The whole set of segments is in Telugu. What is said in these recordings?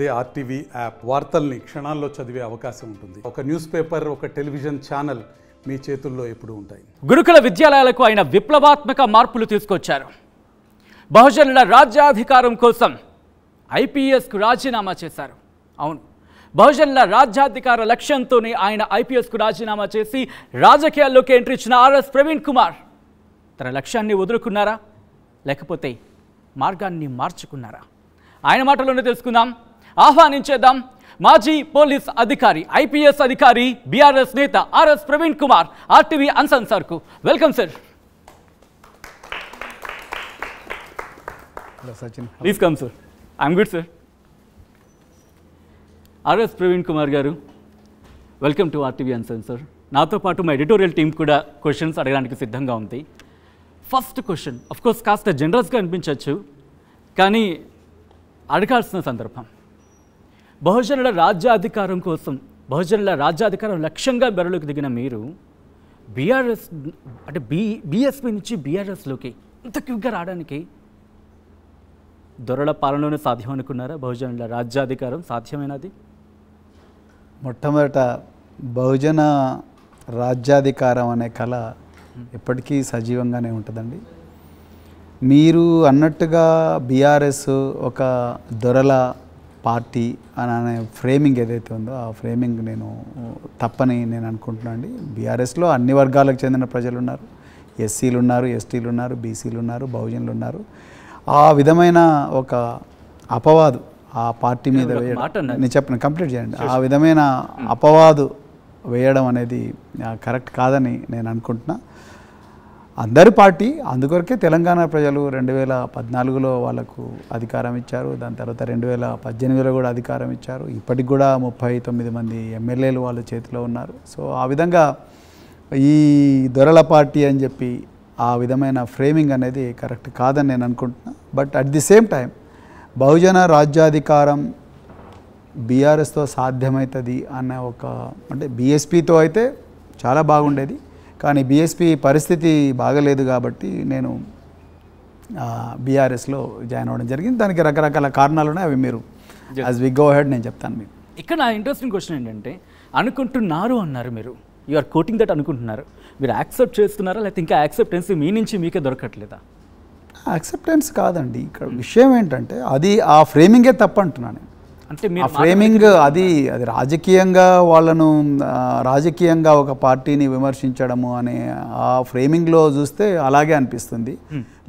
అదే ఆర్టీవీ యాప్ వార్తల్ని క్షణాల్లో చదివే అవకాశం ఉంటుంది. ఒక న్యూస్ పేపర్ ఒక టెలివిజన్ ఛానల్ మీ చేతుల్లో ఎప్పుడు ఉంటాయి. గురుకుల విద్యాలయాలకు ఆయన విప్లవాత్మక మార్పులు తీసుకొచ్చారు. బహుజనుల రాజ్యాధికారం కోసం ఐపీఎస్కు రాజీనామా చేశారు. అవును బహుజనుల రాజ్యాధికార లక్ష్యంతోనే ఆయన ఐపీఎస్కు రాజీనామా చేసి రాజకీయాల్లోకి ఎంట్రీ ఇచ్చిన ఆర్ఎస్ ప్రవీణ్ కుమార్. తన లక్ష్యాన్ని వదులుకున్నారా? లేకపోతే మార్గాన్ని మార్చుకున్నారా? ఆయన మాటలోనే తెలుసుకుందాం. ఆహ్వానించేద్దాం. మాజీ పోలీస్ అధికారి ఐపీఎస్ అధికారి బీఆర్ఎస్ నేత ఆర్ఎస్ ప్రవీణ్ కుమార్ ఆర్టీవీ అన్సన్ సార్కు. Welcome sir. Hello Sachin. Please come sir I'm good sir RS Praveen Kumar garu welcome to RTV Anson sir నాతో పాటు మా ఎడిటోరియల్ టీం కూడా క్వశ్చన్స్ అడగడానికి సిద్ధంగా ఉంది. ఫస్ట్ క్వశ్చన్ అఫ్ కోర్స్ కాస్త జనరస్గా అనిపించవచ్చు కానీ అడగాల్సిన సందర్భం. బహుజనుల రాజ్యాధికారం కోసం బహుజనుల రాజ్యాధికారం లక్ష్యంగా బెరలోకి దిగిన మీరు బీఆర్ఎస్ అంటే బీ బీఎస్పీ నుంచి బీఆర్ఎస్లోకి ఇంత క్విక్గా రావడానికి దొరల పాలనలోనే సాధ్యం అనుకున్నారా? బహుజనుల రాజ్యాధికారం సాధ్యమైనది? మొట్టమొదట బహుజన రాజ్యాధికారం అనే కళ ఎప్పటికీ సజీవంగానే ఉంటుందండి. మీరు అన్నట్టుగా బీఆర్ఎస్ ఒక దొరల పార్టీ అని అనే ఫ్రేమింగ్ ఏదైతే ఉందో ఆ ఫ్రేమింగ్ నేను తప్పని నేను అనుకుంటున్నాను అండి. బీఆర్ఎస్లో అన్ని వర్గాలకు చెందిన ప్రజలు ఉన్నారు. ఎస్సీలు ఉన్నారు ఎస్టీలు ఉన్నారు బీసీలు ఉన్నారు బహుజనులు ఉన్నారు. ఆ విధమైన ఒక అపవాదు ఆ పార్టీ మీద వేయడం-. నేను చెప్పను కంప్లీట్ చేయండి. ఆ విధమైన అపవాదు వేయడం అనేది కరెక్ట్ కాదని నేను అనుకుంటున్నా. అందరి పార్టీ అందుకొరకే తెలంగాణ ప్రజలు రెండు వేల పద్నాలుగులో వాళ్ళకు అధికారం ఇచ్చారు. దాని తర్వాత రెండు వేల పద్దెనిమిదిలో కూడా అధికారం ఇచ్చారు. ఇప్పటికి కూడా ముప్పై తొమ్మిది మంది ఎమ్మెల్యేలు వాళ్ళ చేతిలో ఉన్నారు. సో ఆ విధంగా ఈ దొరల పార్టీ అని చెప్పి ఆ విధమైన ఫ్రేమింగ్ అనేది కరెక్ట్ కాదని నేను అనుకుంటున్నా. But at the same time బహుజన రాజ్యాధికారం బీఆర్ఎస్తో సాధ్యమవుతుంది అన్న ఒక అంటే బీఎస్పీతో అయితే చాలా బాగుండేది. కానీ బీఎస్పీ పరిస్థితి బాగలేదు కాబట్టి నేను బీఆర్ఎస్లో జాయిన్ అవ్వడం జరిగింది. దానికి రకరకాల కారణాలు ఉన్నాయి అవి మీరు యాజ్ వి గో హెడ్ నేను చెప్తాను మీకు. ఇక్కడ నా ఇంట్రెస్టింగ్ క్వశ్చన్ ఏంటంటే అనుకుంటున్నారు అన్నారు మీరు. యు ఆర్ కోటింగ్ దట్ అనుకుంటున్నారు. మీరు యాక్సెప్ట్ చేస్తున్నారా? లేకపోతే ఇంకా యాక్సెప్టెన్స్ మీ నుంచి మీకే దొరకట్లేదా? యాక్సెప్టెన్స్ కాదండి. ఇక్కడ విషయం ఏంటంటే అది ఆ ఫ్రేమింగే తప్పు అంటున్నాను నేను. అంటే మీరు ఫ్రేమింగ్ అది అది రాజకీయంగా వాళ్ళను రాజకీయంగా ఒక పార్టీని విమర్శించడము అనే ఆ ఫ్రేమింగ్లో చూస్తే అలాగే అనిపిస్తుంది.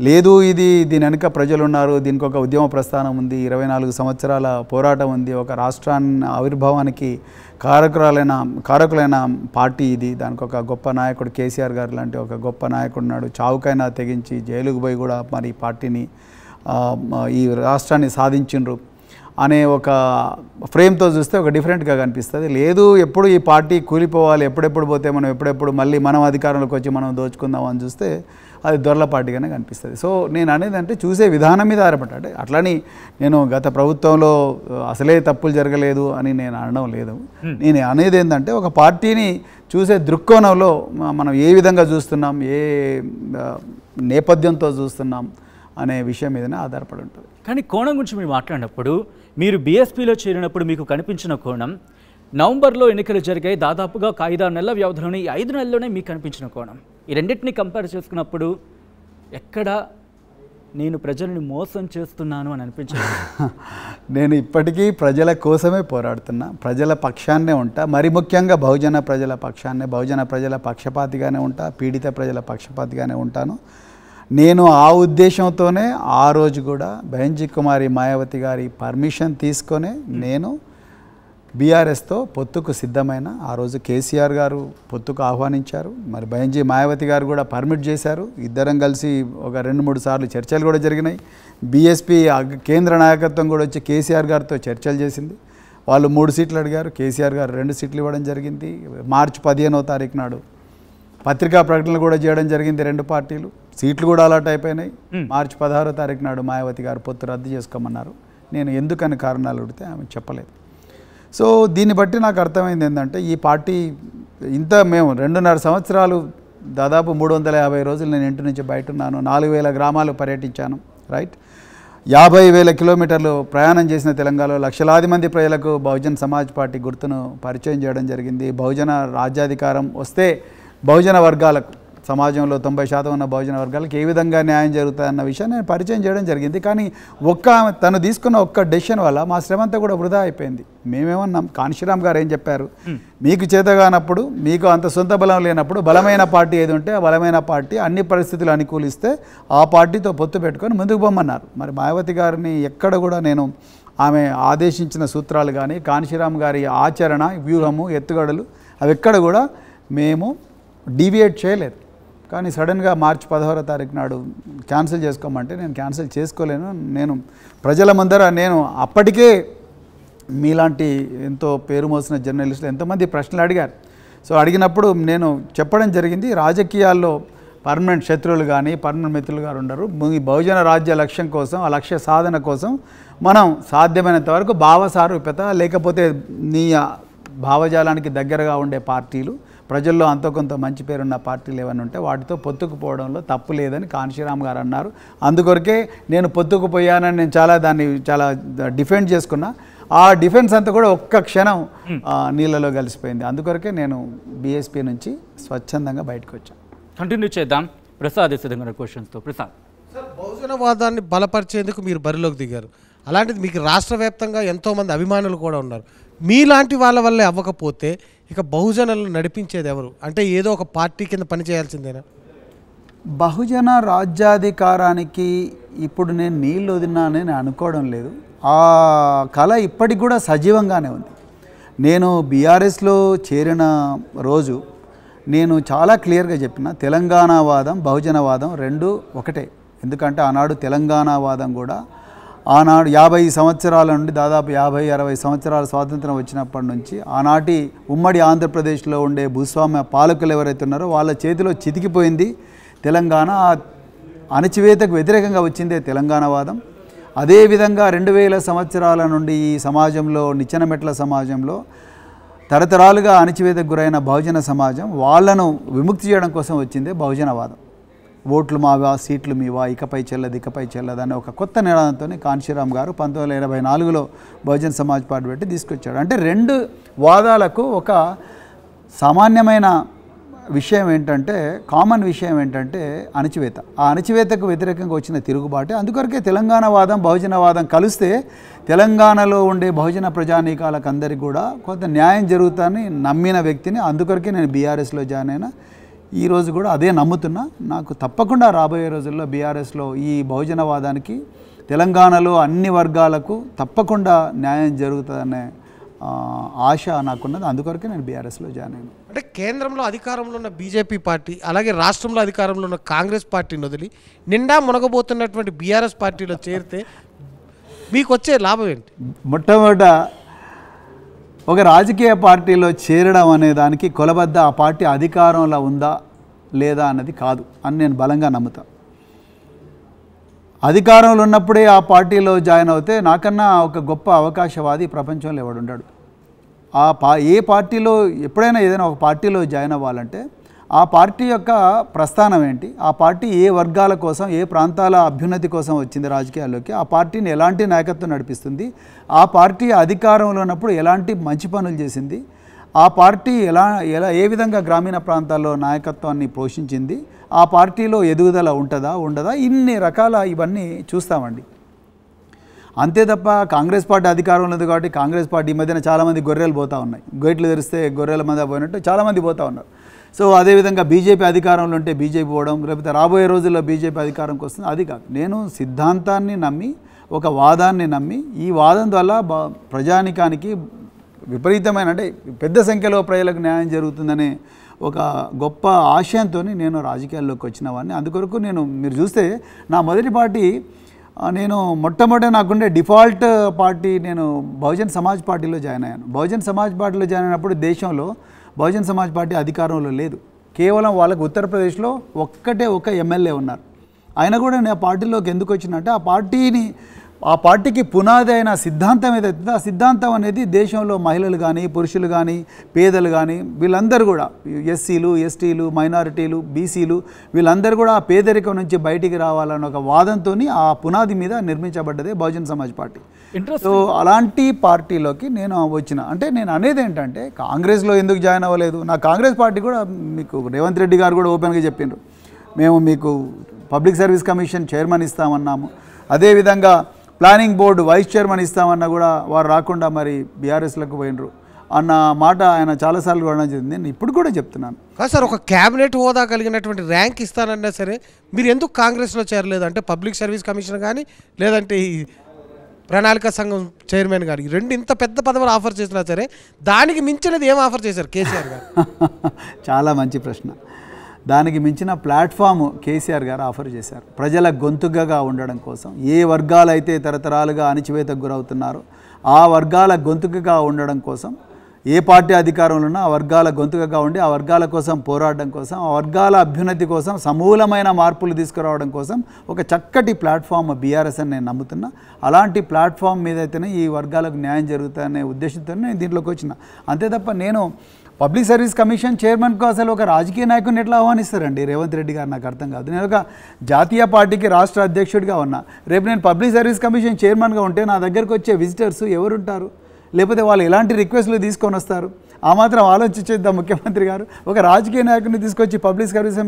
లేదు ఇది దీని వెనుక ప్రజలు ఉన్నారు దీనికి ఒక ఉద్యమ ప్రస్థానం ఉంది ఇరవై నాలుగు సంవత్సరాల పోరాటం ఉంది ఒక రాష్ట్రాన్ని ఆవిర్భావానికి కారకురాలైన కారకులైన పార్టీ ఇది. దానికి ఒక గొప్ప నాయకుడు కేసీఆర్ గారు లాంటి ఒక గొప్ప నాయకుడు ఉన్నాడు. చావుకైనా తెగించి జైలుకు పోయి కూడా మరి ఈ పార్టీని ఈ రాష్ట్రాన్ని సాధించిండ్రు. అనే ఒక ఫ్రేమ్తో చూస్తే ఒక డిఫరెంట్గా కనిపిస్తుంది. లేదు ఎప్పుడు ఈ పార్టీ కూలిపోవాలి ఎప్పుడెప్పుడు పోతే మనం ఎప్పుడెప్పుడు మళ్ళీ మనం అధికారంలోకి వచ్చి మనం దోచుకుందాం అని చూస్తే అది దొరల పార్టీగానే కనిపిస్తుంది. సో నేను అనేది అంటే చూసే విధానం మీద ఆధారపడ్డా అంటే అట్లని నేను గత ప్రభుత్వంలో అసలే తప్పులు జరగలేదు అని నేను అనడం లేదు. నేను అనేది ఏంటంటే ఒక పార్టీని చూసే దృక్కోణంలో మనం ఏ విధంగా చూస్తున్నాం ఏ నేపథ్యంతో చూస్తున్నాం అనే విషయం మీదనే ఆధారపడి ఉంటుంది. కానీ కోణం గురించి మీరు మాట్లాడినప్పుడు మీరు బీఎస్పీలో చేరినప్పుడు మీకు కనిపించిన కోణం నవంబర్లో ఎన్నికలు జరిగాయి దాదాపుగా ఒక ఐదారు నెలల వ్యవధిలోనే ఈ ఐదు నెలల్లోనే మీకు కనిపించిన కోణం. ఈ రెండింటిని కంపేర్ చేసుకున్నప్పుడు ఎక్కడ నేను ప్రజల్ని మోసం చేస్తున్నాను అని అనిపించింది? నేను ఇప్పటికీ ప్రజల కోసమే పోరాడుతున్నా. ప్రజల పక్షాన్నే ఉంటా. మరి ముఖ్యంగా బహుజన ప్రజల పక్షాన్నే బహుజన ప్రజల పక్షపాతిగానే ఉంటా పీడిత ప్రజల పక్షపాతిగానే ఉంటాను. నేను ఆ ఉద్దేశంతోనే ఆ రోజు కూడా బెంజీ కుమారి మాయావతి గారి పర్మిషన్ తీసుకొని నేను బీఆర్ఎస్తో పొత్తుకు సిద్ధమైన ఆ రోజు కేసీఆర్ గారు పొత్తుకు ఆహ్వానించారు. మరి బయంజీ మాయావతి గారు కూడా పర్మిట్ చేశారు. ఇద్దరం కలిసి ఒక రెండు మూడు సార్లు చర్చలు కూడా జరిగినాయి. బీఎస్పీ కేంద్ర నాయకత్వం కూడా వచ్చి కేసీఆర్ గారితో చర్చలు చేసింది. వాళ్ళు మూడు సీట్లు అడిగారు. కేసీఆర్ గారు రెండు సీట్లు ఇవ్వడం జరిగింది. మార్చి పదిహేనో తారీఖు నాడు పత్రికా ప్రకటనలు కూడా చేయడం జరిగింది రెండు పార్టీలు. సీట్లు కూడా అలాట్ అయిపోయినాయి. మార్చి పదహారో తారీఖు నాడు మాయావతి గారు పొత్తు రద్దు చేసుకోమన్నారు. నేను ఎందుకని కారణాలు అడిగితే ఆమె చెప్పలేదు. సో దీన్ని బట్టి నాకు అర్థమైంది ఏంటంటే ఈ పార్టీ ఇంత మేము రెండున్నర సంవత్సరాలు దాదాపు మూడు వందల యాభై రోజులు నేను ఇంటి నుంచి బయట ఉన్నాను నాలుగు వేల గ్రామాలు పర్యటించాను. రైట్? యాభై వేల కిలోమీటర్లు ప్రయాణం చేసిన తెలంగాణలో లక్షలాది మంది ప్రజలకు బహుజన్ సమాజ్ పార్టీ గుర్తును పరిచయం చేయడం జరిగింది. బహుజన రాజ్యాధికారం వస్తే బహుజన వర్గాలకు సమాజంలో తొంభై శాతం ఉన్న బహుజన వర్గాలకు ఏ విధంగా న్యాయం జరుగుతుందన్న విషయాన్ని నేను పరిచయం చేయడం జరిగింది. కానీ ఒక్క తను తీసుకున్న ఒక్క డెసిషన్ వల్ల మా శ్రమ అంతా కూడా వృధా అయిపోయింది. మేమేమన్నాం కాన్షీరామ్ గారు ఏం చెప్పారు? మీకు చేతగానప్పుడు మీకు అంత సొంత బలం లేనప్పుడు బలమైన పార్టీ ఏది ఉంటే ఆ బలమైన పార్టీ అన్ని పరిస్థితులు అనుకూలిస్తే ఆ పార్టీతో పొత్తు పెట్టుకొని ముందుకు పొమ్మన్నారు మరి మాయావతి గారిని ఎక్కడ కూడా నేను ఆమె ఆదేశించిన సూత్రాలు కానీ కాన్షీరామ్ గారి ఆచరణ వ్యూహము ఎత్తుగడలు అవి ఎక్కడ కూడా మేము డీవియేట్ చేయలేదు. కానీ సడన్గా మార్చి పదహారో తారీఖు నాడు క్యాన్సిల్ చేసుకోమంటే నేను క్యాన్సిల్ చేసుకోలేను. నేను ప్రజల ముందర నేను అప్పటికే మీలాంటి ఎంతో పేరు మోసిన జర్నలిస్టులు ఎంతోమంది ప్రశ్నలు అడిగారు. సో అడిగినప్పుడు నేను చెప్పడం జరిగింది రాజకీయాల్లో పర్మనెంట్ శత్రువులు కానీ పర్మనెంట్ మిత్రులు గారు ఉండరు. ఈ బహుజన రాజ్య లక్ష్యం కోసం ఆ లక్ష్య సాధన కోసం మనం సాధ్యమైనంత వరకు భావ సారూప్యత లేకపోతే నీ భావజాలానికి దగ్గరగా ఉండే పార్టీలు ప్రజల్లో అంతో కొంత మంచి పేరున్న పార్టీలు ఏమైనా ఉంటే వాటితో పొత్తుకుపోవడంలో తప్పు లేదని కాన్షీరామ్ గారు అన్నారు. అందుకొరకే నేను పొత్తుకుపోయానని నేను చాలా దాన్ని చాలా డిఫెండ్ చేసుకున్నా. ఆ డిఫెన్స్ అంతా కూడా ఒక్క క్షణం నీళ్ళలో కలిసిపోయింది. అందుకొరకే నేను బీఎస్పీ నుంచి స్వచ్ఛందంగా బయటకు వచ్చాను కంటిన్యూ చేద్దాం. ప్రసాద్ సిద్ధంగా క్వశ్చన్స్తో ప్రసాద్. సార్ బహుజనవాదాన్ని బలపరిచేందుకు మీరు బరిలోకి దిగారు. అలాంటిది మీకు రాష్ట్ర వ్యాప్తంగా ఎంతోమంది అభిమానులు కూడా ఉన్నారు. మీలాంటి వాళ్ళ వల్లే అవ్వకపోతే ఇక బహుజనులను నడిపించేది ఎవరు? అంటే ఏదో ఒక పార్టీ కింద పనిచేయాల్సిందేనా బహుజన రాజ్యాధికారానికి ఇప్పుడు నేను నీళ్ళు వదిలినానని నేను అనుకోవడం లేదు. ఆ కళ ఇప్పటికి కూడా సజీవంగానే ఉంది. నేను బీఆర్ఎస్లో చేరిన రోజు నేను చాలా క్లియర్గా చెప్పిన తెలంగాణ వాదం బహుజనవాదం రెండు ఒకటే. ఎందుకంటే ఆనాడు తెలంగాణవాదం కూడా ఆనాడు యాభై సంవత్సరాల నుండి దాదాపు యాభై అరవై సంవత్సరాల స్వాతంత్రం వచ్చినప్పటి నుంచి ఆనాటి ఉమ్మడి ఆంధ్రప్రదేశ్లో ఉండే భూస్వామ్య పాలకులు ఎవరైతే ఉన్నారో వాళ్ళ చేతిలో చితికిపోయింది తెలంగాణ. ఆ అణచివేతకు వ్యతిరేకంగా వచ్చిందే తెలంగాణ వాదం. అదేవిధంగా రెండు వేల సంవత్సరాల నుండి ఈ సమాజంలో నిచ్చెనమెట్ల సమాజంలో తరతరాలుగా అణచివేతకు గురైన బహుజన సమాజం వాళ్ళను విముక్తి చేయడం కోసం వచ్చిందే బహుజనవాదం ఓట్లు మావా సీట్లు మీవా ఇకపై చెల్లదు ఇకపై చెల్లదు అనే ఒక కొత్త నినాదంతో కాన్షీరామ్ గారు పంతొమ్మిది వందల ఎనభై నాలుగులో బహుజన్ సమాజ్ పార్టీ పెట్టి తీసుకొచ్చాడు. అంటే రెండు వాదాలకు ఒక సామాన్యమైన విషయం ఏంటంటే కామన్ విషయం ఏంటంటే అణచివేత. ఆ అణచివేతకు వ్యతిరేకంగా వచ్చిన తిరుగుబాటు. అందుకొరకే తెలంగాణ వాదం బహుజనవాదం కలిస్తే తెలంగాణలో ఉండే బహుజన ప్రజానీకాలకు అందరికీ కూడా కొంత న్యాయం జరుగుతుందని నమ్మిన వ్యక్తిని అందుకొరకే నేను బీఆర్ఎస్లో జాయిన్ అయినా ఈ రోజు కూడా అదే నమ్ముతున్నా. నాకు తప్పకుండా రాబోయే రోజుల్లో బీఆర్ఎస్లో ఈ బహుజనవాదానికి తెలంగాణలో అన్ని వర్గాలకు తప్పకుండా న్యాయం జరుగుతుందనే ఆశ నాకున్నది. అందుకొరకే నేను బీఆర్ఎస్లో జాయిన్ అయ్యాను అంటే కేంద్రంలో అధికారంలో ఉన్న బీజేపీ పార్టీ అలాగే రాష్ట్రంలో అధికారంలో ఉన్న కాంగ్రెస్ పార్టీని వదిలి నిండా మునగబోతున్నటువంటి బీఆర్ఎస్ పార్టీలో చేరితే మీకు వచ్చే లాభం ఏంటి? మొట్టమొదట ఒక రాజకీయ పార్టీలో చేరడం అనే దానికి కొలబద్ద ఆ పార్టీ అధికారంలో ఉందా లేదా అన్నది కాదు అని నేను బలంగా నమ్ముతా. అధికారంలో ఉన్నప్పుడే ఆ పార్టీలో జాయిన్ అవుతే నాకన్నా ఒక గొప్ప అవకాశవాది ప్రపంచంలో ఎవడుండడు. ఆ పా ఏ పార్టీలో ఎప్పుడైనా ఏదైనా ఒక పార్టీలో జాయిన్ అవ్వాలంటే ఆ పార్టీ యొక్క ప్రస్థానం ఏంటి? ఆ పార్టీ ఏ వర్గాల కోసం ఏ ప్రాంతాల అభ్యున్నతి కోసం వచ్చింది రాజకీయాల్లోకి? ఆ పార్టీని ఎలాంటి నాయకత్వం నడిపిస్తుంది? ఆ పార్టీ అధికారంలో ఉన్నప్పుడు ఎలాంటి మంచి పనులు చేసింది? ఆ పార్టీ ఎలా ఎలా ఏ విధంగా గ్రామీణ ప్రాంతాల్లో నాయకత్వాన్ని పోషించింది? ఆ పార్టీలో ఎదుగుదల ఉంటుందా ఉండదా? ఇన్ని రకాల ఇవన్నీ చూస్తామండి. అంతే తప్ప కాంగ్రెస్ పార్టీ అధికారంలో ఉంది కాబట్టి కాంగ్రెస్ పార్టీ ఈ మధ్యన చాలామంది గొర్రెలు పోతూ ఉన్నాయి. గోయిట్లు తెరిస్తే గొర్రెల మంది పోయినట్టు చాలామంది పోతూ ఉన్నారు. సో అదేవిధంగా బీజేపీ అధికారంలో ఉంటే బీజేపీ పోవడం లేకపోతే రాబోయే రోజుల్లో బీజేపీ అధికారంకి వస్తుంది అది కాదు. నేను సిద్ధాంతాన్ని నమ్మి ఒక వాదాన్ని నమ్మి ఈ వాదం ద్వారా బ ప్రజానికానికి విపరీతమైన అంటే పెద్ద సంఖ్యలో ప్రజలకు న్యాయం జరుగుతుందనే ఒక గొప్ప ఆశయంతో నేను రాజకీయాల్లోకి వచ్చిన వాడిని. అందుకొరకు నేను మీరు చూస్తే నా మొదటి పార్టీ నేను మొట్టమొదటి నాకుండే డిఫాల్ట్ పార్టీ నేను బహుజన్ సమాజ్ పార్టీలో జాయిన్ అయ్యాను. బహుజన్ సమాజ్ పార్టీలో జాయిన్ అయినప్పుడు దేశంలో బహుజన్ సమాజ్ పార్టీ అధికారంలో లేదు. కేవలం వాళ్ళకు ఉత్తరప్రదేశ్లో ఒక్కటే ఒక ఎమ్మెల్యే ఉన్నారు. ఆయన కూడా నేను ఆ పార్టీలోకి ఎందుకు వచ్చిందంటే ఆ పార్టీని ఆ పార్టీకి పునాది అయిన సిద్ధాంతం ఏదైతుందో ఆ సిద్ధాంతం అనేది దేశంలో మహిళలు కానీ పురుషులు కానీ పేదలు కానీ వీళ్ళందరూ కూడా ఎస్సీలు ఎస్టీలు మైనారిటీలు బీసీలు వీళ్ళందరూ కూడా ఆ పేదరికం నుంచి బయటికి రావాలన్న ఒక వాదంతో ఆ పునాది మీద నిర్మించబడ్డదే బహుజన్ సమాజ్ పార్టీ. సో అలాంటి పార్టీలోకి నేను వచ్చిన అంటే నేను అనేది ఏంటంటే కాంగ్రెస్లో ఎందుకు జాయిన్ అవ్వలేదు? నా కాంగ్రెస్ పార్టీ కూడా మీకు రేవంత్ రెడ్డి గారు కూడా ఓపెన్గా చెప్పిండ్రు. మేము మీకు పబ్లిక్ సర్వీస్ కమిషన్ చైర్మన్ ఇస్తామన్నాము. అదేవిధంగా ప్లానింగ్ బోర్డు వైస్ చైర్మన్ ఇస్తామన్నా కూడా వారు రాకుండా మరి బీఆర్ఎస్లకు పోయినరు అన్న మాట ఆయన చాలాసార్లు కూడా జరిగింది నేను ఇప్పుడు కూడా చెప్తున్నాను. కాదు సార్ ఒక క్యాబినెట్ హోదా కలిగినటువంటి ర్యాంక్ ఇస్తానన్నా సరే మీరు ఎందుకు కాంగ్రెస్లో చేరలేదు? అంటే పబ్లిక్ సర్వీస్ కమిషన్ కానీ లేదంటే ఈ ప్రణాళిక సంఘం చైర్మన్ గారికి రెండు ఇంత పెద్ద పదవులు ఆఫర్ చేసినా సరే దానికి మించినది ఏం ఆఫర్ చేశారు కేసీఆర్ గారు? చాలా మంచి ప్రశ్న. దానికి మించిన ప్లాట్ఫామ్ కేసీఆర్ గారు ఆఫర్ చేశారు. ప్రజల గొంతుగా ఉండడం కోసం. ఏ వర్గాలు అయితే తరతరాలుగా అణిచివేతకు గురవుతున్నారో ఆ వర్గాల గొంతుకగా ఉండడం కోసం ఏ పార్టీ అధికారంలో ఉన్నా ఆ వర్గాల గొంతుకగా ఉండి ఆ వర్గాల కోసం పోరాడడం కోసం ఆ వర్గాల అభ్యున్నతి కోసం సమూలమైన మార్పులు తీసుకురావడం కోసం ఒక చక్కటి ప్లాట్ఫామ్ బీఆర్ఎస్ అని నేను నమ్ముతున్నా. అలాంటి ప్లాట్ఫామ్ మీద అయితేనే ఈ వర్గాలకు న్యాయం జరుగుతుందనే ఉద్దేశంతో నేను దీంట్లోకి వచ్చిన. అంతే తప్ప నేను పబ్లిక్ సర్వీస్ కమిషన్ చైర్మన్కు అసలు ఒక రాజకీయ నాయకుని ఎట్లా ఆహ్వానిస్తారండి? రేవంత్ రెడ్డి గారు నాకు అర్థం కాదు. నేను ఒక జాతీయ పార్టీకి రాష్ట్ర అధ్యక్షుడిగా ఉన్నా. రేపు నేను పబ్లిక్ సర్వీస్ కమిషన్ చైర్మన్గా ఉంటే నా దగ్గరకు వచ్చే విజిటర్స్ ఎవరుంటారు? లేకపోతే వాళ్ళు ఎలాంటి రిక్వెస్ట్లు తీసుకొని వస్తారు? ఆ మాత్రం ఆలోచించేద్దాం ముఖ్యమంత్రి గారు. ఒక రాజకీయ నాయకుడిని తీసుకొచ్చి పబ్లిక్ సర్వీస్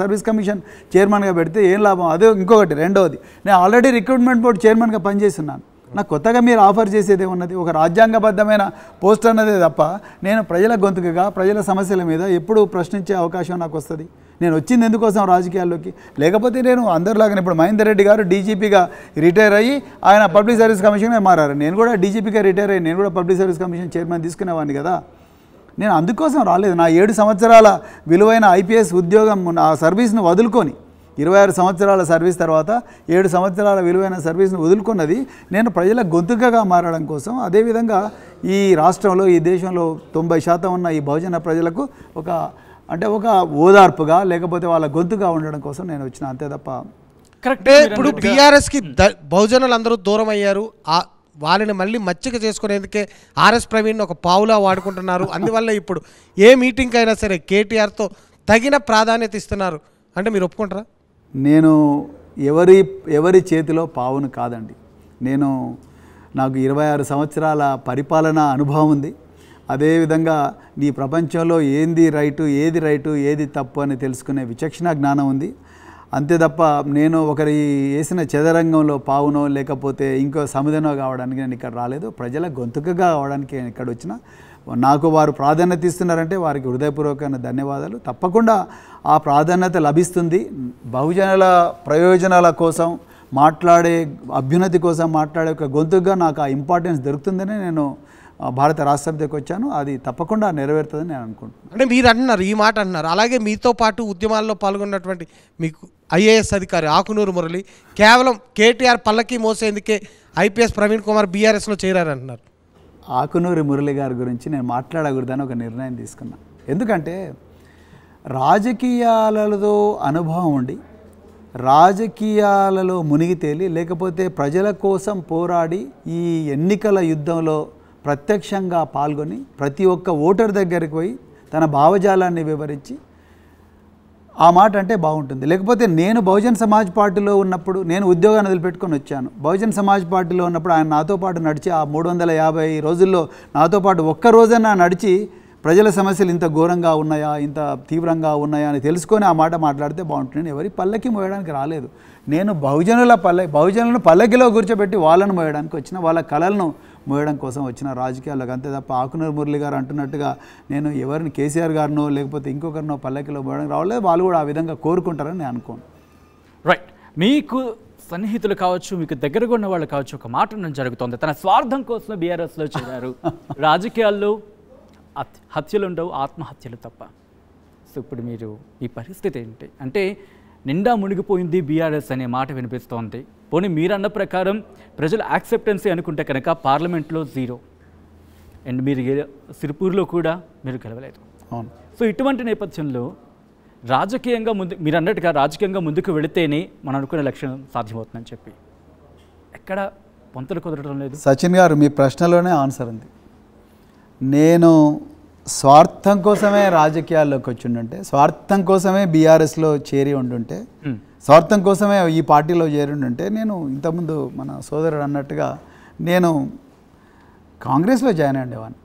సర్వీస్ కమిషన్ చైర్మన్గా పెడితే ఏం లాభం? అదే ఇంకొకటి రెండవది నేను ఆల్రెడీ రిక్రూట్మెంట్ బోర్డు చైర్మన్గా పనిచేస్తున్నాను. నాకు కొత్తగా మీరు ఆఫర్ చేసేది ఉన్నది ఒక రాజ్యాంగబద్ధమైన పోస్ట్ అన్నదే తప్ప నేను ప్రజల గొంతుకగా ప్రజల సమస్యల మీద ఎప్పుడు ప్రశ్నించే అవకాశం నాకు వస్తుంది. నేను వచ్చింది ఎందుకోసం రాజకీయాల్లోకి? లేకపోతే నేను అందరిలాగా ఇప్పుడు మహేందర్ రెడ్డి గారు డీజీపీగా రిటైర్ అయ్యి ఆయన పబ్లిక్ సర్వీస్ కమిషన్గా మారారు. నేను కూడా డీజీపీగా రిటైర్ అయ్యి నేను కూడా పబ్లిక్ సర్వీస్ కమిషన్ చైర్మన్ తీసుకునేవాడిని కదా. నేను అందుకోసం రాలేదు. నా ఏడు సంవత్సరాల విలువైన ఐపీఎస్ ఉద్యోగం నా సర్వీస్ను వదులుకొని ఇరవై ఆరు సంవత్సరాల సర్వీస్ తర్వాత ఏడు సంవత్సరాల విలువైన సర్వీస్ను వదులుకున్నది నేను ప్రజల గొంతుకగా మారడం కోసం. అదేవిధంగా ఈ రాష్ట్రంలో ఈ దేశంలో తొంభై శాతం ఉన్న ఈ బహుజన ప్రజలకు ఒక అంటే ఒక ఓదార్పుగా లేకపోతే వాళ్ళ గొంతుగా ఉండడం కోసం నేను వచ్చిన అంతే తప్ప. కరెక్ట్ ఇప్పుడు బీఆర్ఎస్కి ద- బహుజనులు అందరూ దూరం అయ్యారు. ఆ వాళ్ళని మళ్ళీ మచ్చిక చేసుకునేందుకే ఆర్ఎస్ ప్రవీణ్ ఒక పావులా వాడుకుంటున్నారు. అందువల్ల ఇప్పుడు ఏ మీటింగ్ అయినా సరే కేటీఆర్తో తగిన ప్రాధాన్యత ఇస్తున్నారు. అంటే మీరు ఒప్పుకుంటారా? నేను ఎవరి ఎవరి చేతిలో పావును కాదండి. నేను నాకు ఇరవై ఆరు సంవత్సరాల పరిపాలన అనుభవం ఉంది. అదేవిధంగా నీ ప్రపంచంలో ఏంది రైటు ఏది రైటు ఏది తప్పు అని తెలుసుకునే విచక్షణ జ్ఞానం ఉంది. అంతే తప్ప నేను ఒకరి వేసిన చదరంగంలో పావునో లేకపోతే ఇంకో సముదనో కావడానికి నేను ఇక్కడ రాలేదు. ప్రజల గొంతుకగా కావడానికి నేను ఇక్కడ వచ్చిన. నాకు వారు ప్రాధాన్యత ఇస్తున్నారంటే వారికి హృదయపూర్వకమైన ధన్యవాదాలు. తప్పకుండా ఆ ప్రాధాన్యత లభిస్తుంది. బహుజనుల ప్రయోజనాల కోసం మాట్లాడే అభ్యున్నతి కోసం మాట్లాడే ఒక గొంతుగా నాకు ఆ ఇంపార్టెన్స్ దొరుకుతుందని నేను భారత రాష్ట్రపతికి వచ్చాను. అది తప్పకుండా నెరవేరుతుందని నేను అనుకుంటున్నాను. అంటే మీరు అంటున్నారు ఈ మాట అంటున్నారు. అలాగే మీతో పాటు ఉద్యమాల్లో పాల్గొన్నటువంటి మీకు ఐఏఎస్ అధికారి ఆకునూరు మురళి కేవలం కేటీఆర్ పల్లకి మోసేందుకే ఐపీఎస్ ప్రవీణ్ కుమార్ బీఆర్ఎస్లో చేరారంటున్నారు. ఆకునూరి మురళి గారి గురించి నేను మాట్లాడకూడదని ఒక నిర్ణయం తీసుకున్నాను ఎందుకంటే రాజకీయాలలో అనుభవం ఉండి రాజకీయాలలో మునిగి తేలి లేకపోతే ప్రజల కోసం పోరాడి ఈ ఎన్నికల యుద్ధంలో ప్రత్యక్షంగా పాల్గొని ప్రతి ఒక్క ఓటర్ దగ్గరికి పోయి తన భావజాలాన్ని వివరించి ఆ మాట అంటే బాగుంటుంది. లేకపోతే నేను బహుజన్ సమాజ్ పార్టీలో ఉన్నప్పుడు నేను ఉద్యోగాన్ని వదిలిపెట్టుకొని వచ్చాను. బహుజన్ సమాజ్ పార్టీలో ఉన్నప్పుడు ఆయన నాతో పాటు నడిచి ఆ మూడు వందల యాభై రోజుల్లో నాతో పాటు ఒక్క రోజన్నా నడిచి ప్రజల సమస్యలు ఇంత ఘోరంగా ఉన్నాయా ఇంత తీవ్రంగా ఉన్నాయా అని తెలుసుకొని ఆ మాట మాట్లాడితే బాగుంటుంది. నేను ఎవరి పల్లకి మోయడానికి రాలేదు. నేను బహుజనుల పల్లె బహుజనులను పల్లకిలో కూర్చోబెట్టి వాళ్ళను మోయడానికి వచ్చిన వాళ్ళ కళలను మోయడం కోసం వచ్చిన రాజకీయాలకు అంతే తప్ప ఆకునూరు మురళి గారు అంటున్నట్టుగా నేను ఎవరిని కేసీఆర్ గారినో లేకపోతే ఇంకొకరినో పల్లకిలో మోయడానికి రావలేదు వాళ్ళు కూడా ఆ విధంగా కోరుకుంటారని నేను అనుకోను. రైట్ మీకు సన్నిహితులు కావచ్చు మీకు దగ్గరగా ఉన్న వాళ్ళు కావచ్చు ఒక మాట జరుగుతోంది. తన స్వార్థం కోసం బీఆర్ఎస్లో చేరారు. రాజకీయాల్లో హత్- హత్యలు ఉండవు ఆత్మహత్యలు తప్ప. సో ఇప్పుడు మీరు ఈ పరిస్థితి ఏంటి? అంటే నిండా మునిగిపోయింది బీఆర్ఎస్ అనే మాట వినిపిస్తోంది. పోనీ మీరన్న ప్రకారం ప్రజల యాక్సెప్టెన్సీ అనుకుంటే కనుక పార్లమెంట్లో జీరో. అండ్ మీరు సిరిపూర్లో కూడా మీరు గెలవలేదు. అవును. సో ఇటువంటి నేపథ్యంలో రాజకీయంగా ముందు మీరు అన్నట్టుగా రాజకీయంగా ముందుకు వెళితేనే మనం అనుకునే లక్ష్యం సాధ్యమవుతుందని చెప్పి. ఎక్కడ పొంతలు కుదరడం లేదు. సచిన్ గారు మీ ప్రశ్నలోనే ఆన్సర్ ఉంది. నేను స్వార్థం కోసమే రాజకీయాల్లోకి వచ్చి ఉండుంటే స్వార్థం కోసమే బీఆర్ఎస్లో చేరి ఉండుంటే. స్వార్థం కోసమే ఈ పార్టీలో చేరి ఉండుంటే నేను ఇంతకుముందు మన సోదరుడు అన్నట్టుగా నేను కాంగ్రెస్లో జాయిన్ అయ్యేవాడిని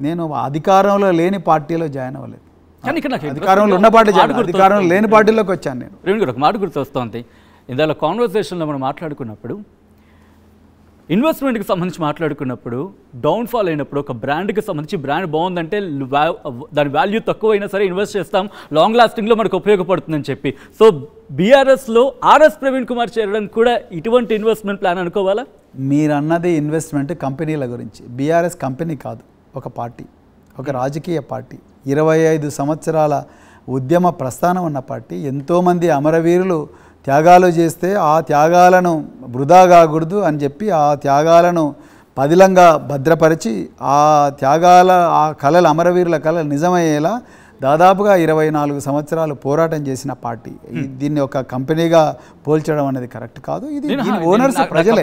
నేను అధికారంలో లేని పార్టీలో జాయిన్ అవ్వలేదు. కానీ ఇక్కడ నాకు అధికారంలో ఉన్న పార్టీ అధికారంలో లేని పార్టీలోకి వచ్చాను నేను. మాట గుర్తొస్తోంది ఇందాక కాన్వర్సేషన్లో మనం మాట్లాడుకున్నప్పుడు ఇన్వెస్ట్మెంట్కి సంబంధించి మాట్లాడుకున్నప్పుడు డౌన్ఫాల్ అయినప్పుడు ఒక బ్రాండ్కి సంబంధించి బ్రాండ్ బాగుందంటే దాని వాల్యూ తక్కువైనా సరే ఇన్వెస్ట్ చేస్తాం. లాంగ్ లాస్టింగ్లో మనకు ఉపయోగపడుతుందని చెప్పి. సో బీఆర్ఎస్లో ఆర్ఎస్ ప్రవీణ్ కుమార్ చేరడానికి కూడా ఇటువంటి ఇన్వెస్ట్మెంట్ ప్లాన్ అనుకోవాలా? మీరు అన్నది ఇన్వెస్ట్మెంట్ కంపెనీల గురించి. బీఆర్ఎస్ కంపెనీ కాదు ఒక పార్టీ ఒక రాజకీయ పార్టీ. ఇరవై ఐదు సంవత్సరాల ఉద్యమ ప్రస్థానం ఉన్న పార్టీ. ఎంతోమంది అమరవీరులు త్యాగాలు చేస్తే ఆ త్యాగాలను వృధా కాకూడదు అని చెప్పి ఆ త్యాగాలను పదిలంగా భద్రపరిచి ఆ త్యాగాల ఆ కళలు అమరవీరుల కళలు నిజమయ్యేలా దాదాపుగా ఇరవై నాలుగు సంవత్సరాలు పోరాటం చేసిన పార్టీ. దీన్ని ఒక కంపెనీగా పోల్చడం అనేది కరెక్ట్ కాదు. ఇది ఓనర్స్ ప్రజలే.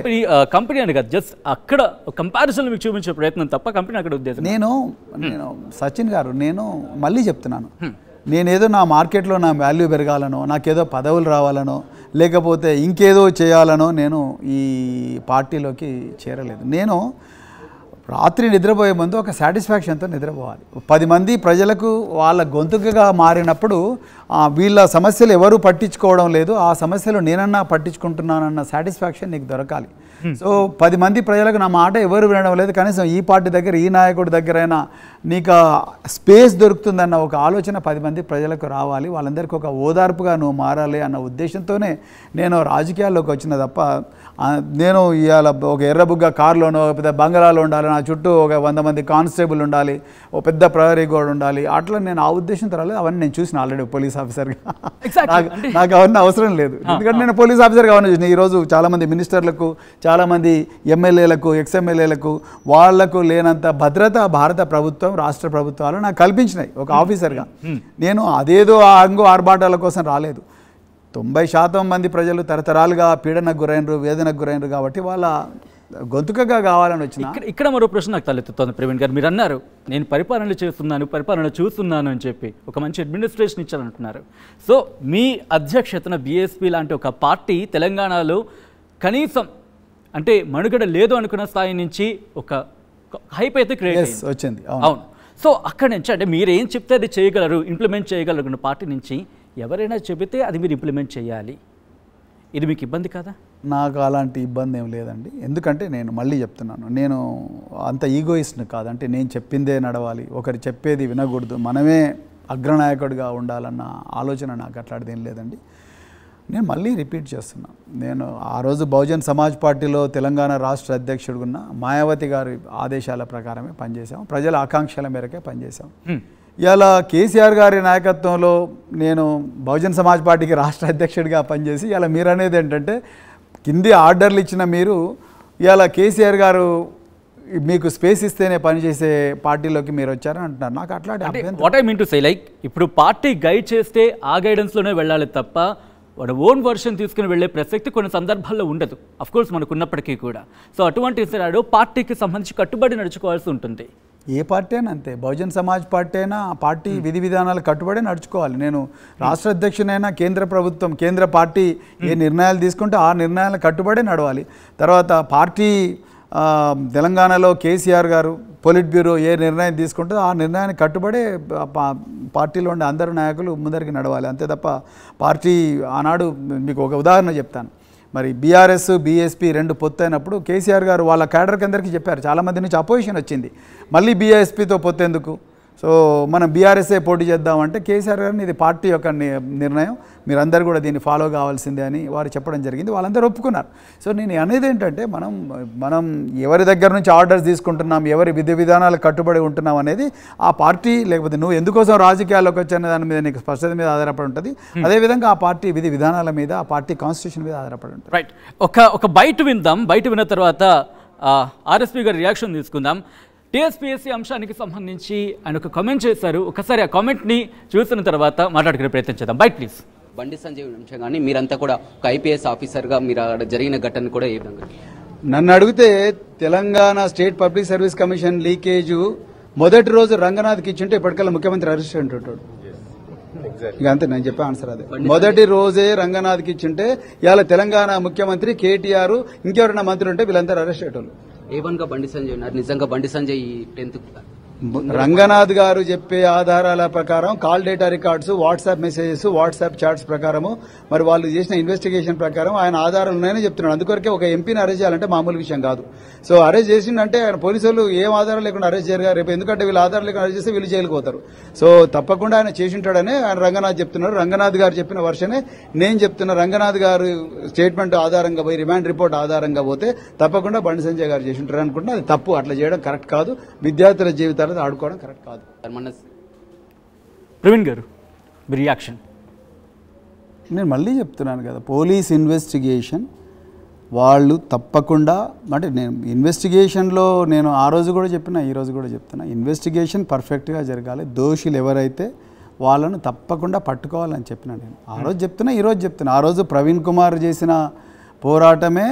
కంపెనీ అని కాదు జస్ట్ అక్కడ కంపారిజన్ మీకు చూపించే ప్రయత్నం తప్ప కంపెనీ అక్కడ ఉద్దేశం నేను నేను సచిన్ గారు నేను మళ్ళీ చెప్తున్నాను. నేనేదో నా మార్కెట్లో నా వాల్యూ పెరగాలనో నాకేదో పదవులు రావాలనో లేకపోతే ఇంకేదో చేయాలనో నేను ఈ పార్టీలోకి చేరలేదు. నేను రాత్రి నిద్రపోయే ముందు ఒక సాటిస్ఫాక్షన్తో నిద్రపోవాలి. పది మంది ప్రజలకు వాళ్ళ గొంతుకగా మారినప్పుడు వీళ్ళ సమస్యలు ఎవరు పట్టించుకోవడం లేదు ఆ సమస్యలు నేనన్నా పట్టించుకుంటున్నానన్న సాటిస్ఫాక్షన్ నీకు దొరకాలి. సో పది మంది ప్రజలకు నా మాట ఎవరు వినడం లేదు కనీసం ఈ పార్టీ దగ్గర ఈ నాయకుడి దగ్గరైనా నీకు స్పేస్ దొరుకుతుందన్న ఒక ఆలోచన పది మంది ప్రజలకు రావాలి. వాళ్ళందరికీ ఒక ఓదార్పుగా నువ్వు మారాలి అన్న ఉద్దేశంతోనే నేను రాజకీయాల్లోకి వచ్చిన తప్ప నేను ఇవాళ ఒక ఎర్రబుగ్గ కారులోనో ఒక పెద్ద బంగళాలో ఉండాలి నా చుట్టూ ఒక వంద మంది కానిస్టేబుల్ ఉండాలి ఓ పెద్ద ప్రహరీ గోడ ఉండాలి అట్లా నేను ఆ ఉద్దేశంతో రాలేదు. అవన్నీ నేను చూసిన ఆల్రెడీ పోలీస్ ఆఫీసర్గా. నాకు అవన్నీ అవసరం లేదు. ఎందుకంటే నేను పోలీస్ ఆఫీసర్గా అవన్నీ చూసిన. ఈరోజు చాలామంది మినిస్టర్లకు చాలామంది ఎమ్మెల్యేలకు ఎక్స్ఎమ్మెల్యేలకు వాళ్ళకు లేనంత భద్రత భారత ప్రభుత్వం రాష్ట్ర ప్రభుత్వాలు నాకు కల్పించినాయి ఒక ఆఫీసర్గా. నేను అదేదో ఆ అంగు ఆర్భాటాల కోసం రాలేదు. తొంభై శాతం మంది ప్రజలు తరతరాలుగా పీడనకు గురైనరు వేదనకు గురైనరు కాబట్టి వాళ్ళ గొంతుకగా కావాలని వచ్చిన ఇక్కడ ఇక్కడ మరో ప్రశ్న నాకు తలెత్తుతోంది ప్రవీణ్ గారు. మీరు అన్నారు నేను పరిపాలన చేస్తున్నాను పరిపాలన చూస్తున్నాను అని చెప్పి ఒక మంచి అడ్మినిస్ట్రేషన్ ఇచ్చారంటున్నారు. సో మీ అధ్యక్షతన బీఎస్పీ లాంటి ఒక పార్టీ తెలంగాణలో కనీసం అంటే మనుగడ లేదు అనుకున్న స్థాయి నుంచి ఒక హైప్ అయితే క్రియేట్ వచ్చింది అవును. సో అక్కడి నుంచి అంటే మీరు ఏం చెప్తే అది చేయగలరు ఇంప్లిమెంట్ చేయగలరు పార్టీ నుంచి ఎవరైనా చెబితే అది మీరు ఇంప్లిమెంట్ చేయాలి. ఇది మీకు ఇబ్బంది కాదా? నాకు అలాంటి ఇబ్బంది ఏం లేదండి. ఎందుకంటే నేను మళ్ళీ చెప్తున్నాను నేను అంత ఈగోయిస్ట్ని కాదు. అంటే నేను చెప్పిందే నడవాలి ఒకరు చెప్పేది వినకూడదు. మనమే అగ్రనాయకుడిగా ఉండాలన్న ఆలోచన నాకు అట్లాంటిది ఏం లేదండి. నేను మళ్ళీ రిపీట్ చేస్తున్నా. నేను ఆ రోజు బహుజన్ సమాజ్ పార్టీలో తెలంగాణ రాష్ట్ర అధ్యక్షుడుగున్న మాయావతి గారి ఆదేశాల ప్రకారమే పనిచేశాం ప్రజల ఆకాంక్షల మేరకే పనిచేశాం. ఇలా కేసీఆర్ గారి నాయకత్వంలో నేను బహుజన్ సమాజ్ పార్టీకి రాష్ట్ర అధ్యక్షుడిగా పనిచేసి ఇలా మీరు అనేది ఏంటంటే కింది ఆర్డర్లు ఇచ్చిన మీరు ఇవాళ కేసీఆర్ గారు మీకు స్పేస్ ఇస్తేనే పనిచేసే పార్టీలోకి మీరు వచ్చారని అంటున్నారు. నాకు అట్లాంటి what I mean to say like ఇప్పుడు పార్టీ గైడ్ చేస్తే ఆ గైడెన్స్లోనే వెళ్ళాలి తప్ప వాడు ఓన్ వర్షన్ తీసుకుని వెళ్ళే ప్రసక్తి కొన్ని సందర్భాల్లో ఉండదు. అఫ్ కోర్స్ మనకు ఉన్నప్పటికీ కూడా. సో అటువంటి ఇస్తున్నాడు పార్టీకి సంబంధించి కట్టుబడి నడుచుకోవాల్సి ఉంటుంది. ఏ పార్టీ అయినా అంతే? బహుజన్ సమాజ్ పార్టీ అయినా ఆ పార్టీ విధి విధానాలు కట్టుబడి నడుచుకోవాలి. నేను రాష్ట్ర అధ్యక్షునైనా కేంద్ర ప్రభుత్వం కేంద్ర పార్టీ ఏ నిర్ణయాలు తీసుకుంటే ఆ నిర్ణయాలు కట్టుబడి నడవాలి. తర్వాత పార్టీ తెలంగాణలో కేసీఆర్ గారు పొలిట్ బ్యూరో ఏ నిర్ణయం తీసుకుంటే ఆ నిర్ణయానికి కట్టుబడే పార్టీలో ఉండే అందరు నాయకులు ముందరికి నడవాలి. అంతే తప్ప పార్టీ ఆనాడు మీకు ఒక ఉదాహరణ చెప్తాను. మరి బీఆర్ఎస్ బీఎస్పీ రెండు పొత్తు అయినప్పుడు కేసీఆర్ గారు వాళ్ళ క్యాడర్ అందరికీ చెప్పారు. చాలామంది నుంచి అపోజిషన్ వచ్చింది. మళ్ళీ బీఎస్పీతో పొత్తు ఎందుకు? సో మనం బీఆర్ఎస్ఏ పోటీ చేద్దామంటే కేసీఆర్ గారిని ఇది పార్టీ యొక్క నిర్ణయం. మీరందరూ కూడా దీన్ని ఫాలో కావాల్సిందే అని వారు చెప్పడం జరిగింది. వాళ్ళందరూ ఒప్పుకున్నారు. సో నేను అనేది ఏంటంటే మనం మనం ఎవరి దగ్గర నుంచి ఆర్డర్స్ తీసుకుంటున్నాం ఎవరి విధి విధానాలకు కట్టుబడి ఉంటున్నాం అనేది ఆ పార్టీ లేకపోతే నువ్వు ఎందుకోసం రాజకీయాల్లోకి వచ్చానే దాని మీద నీకు స్పష్టత మీద ఆధారపడి ఉంటుంది. అదేవిధంగా ఆ పార్టీ విధి విధానాల మీద ఆ పార్టీ కాన్స్టిట్యూషన్ మీద ఆధారపడి ఉంటుంది. రైట్ ఒక ఒక బయట విందాం. బయట విన్న తర్వాత ఆర్ఎస్పీ గారి రియాక్షన్ తీసుకుందాం. టీఎస్పీఎస్సీ అంశానికి సంబంధించి ఆయన ఒక కామెంట్ చేశారు. ఒకసారి ఆ కామెంట్ని చూసిన తర్వాత మాట్లాడుకునే ప్రయత్నం చేద్దాం. బయట ప్లీజ్ బండి సంజయ్ అంశం కానీ మీరంతా కూడా ఒక ఐపీఎస్ ఆఫీసర్గా మీరు అక్కడ జరిగిన ఘటన కూడా ఏ విధంగా? నన్ను అడిగితే Telangana state public service commission leakage మొదటి రోజు రంగనాథ్కి ఇచ్చింటే ఇప్పటికల్లా ముఖ్యమంత్రి అరెస్ట్ ఉంటాడు ఇక అంతే నేను చెప్పే ఆన్సర్ అదే. మొదటి రోజే రంగనాథ్కి ఇచ్చింటే ఇవాళ తెలంగాణ ముఖ్యమంత్రి కేటీఆర్ ఇంకెవరైనా మంత్రి ఉంటే వీళ్ళందరూ అరెస్ట్ అయ్యేటోళ్ళు ఏ వన్గా బండి సంజయ్ ఉన్నారు. నిజంగా బండి సంజయ్ ఈ టెన్త్ రంగనాథ్ గారు చెప్పే ఆధారాల ప్రకారం call data records WhatsApp messages WhatsApp chats ప్రకారము మరి వాళ్ళు చేసిన ఇన్వెస్టిగేషన్ ప్రకారం ఆయన ఆధారాలు ఉన్నాయని చెప్తున్నాడు. అందుకొరకే ఒక ఎంపీని అరెస్ట్ చేయాలంటే మామూలు విషయం కాదు. సో అరెస్ట్ చేసిందంటే ఆయన పోలీసులు ఏం ఆధారం లేకుండా అరెస్ట్ చేయరు రేపు ఎందుకంటే వీళ్ళు ఆధారం లేకుండా అరెస్ట్ చేస్తే వీళ్ళు జైలుకు పోతారు. సో తప్పకుండా ఆయన చేసింటాడని ఆయన రంగనాథ్ చెప్తున్నారు. రంగనాథ్ గారు చెప్పిన వర్షనే నేను చెప్తున్నా రంగనాథ్ గారు స్టేట్మెంట్ ఆధారంగా పోయి రిమాండ్ రిపోర్ట్ ఆధారంగా పోతే తప్పకుండా బండి సంజయ్ గారు చేసింటారు అనుకుంటున్నా అది తప్పు. అట్లా చేయడం కరెక్ట్ కాదు. విద్యార్థుల జీవితాలు జీవితాలతో ఆడుకోవడం కరెక్ట్ కాదు. మన ప్రవీణ్ గారు మీ రియాక్షన్ నేను మళ్ళీ చెప్తున్నాను కదా పోలీస్ ఇన్వెస్టిగేషన్ వాళ్ళు తప్పకుండా అంటే నేను ఇన్వెస్టిగేషన్లో నేను ఆ రోజు కూడా చెప్పిన ఈ రోజు కూడా చెప్తున్నా ఇన్వెస్టిగేషన్ పర్ఫెక్ట్గా జరగాలి. దోషులు ఎవరైతే వాళ్ళను తప్పకుండా పట్టుకోవాలని చెప్పిన నేను. ఆ రోజు చెప్తున్నా ఈ రోజు చెప్తున్నా. ఆ రోజు ప్రవీణ్ కుమార్ చేసిన పోరాటమే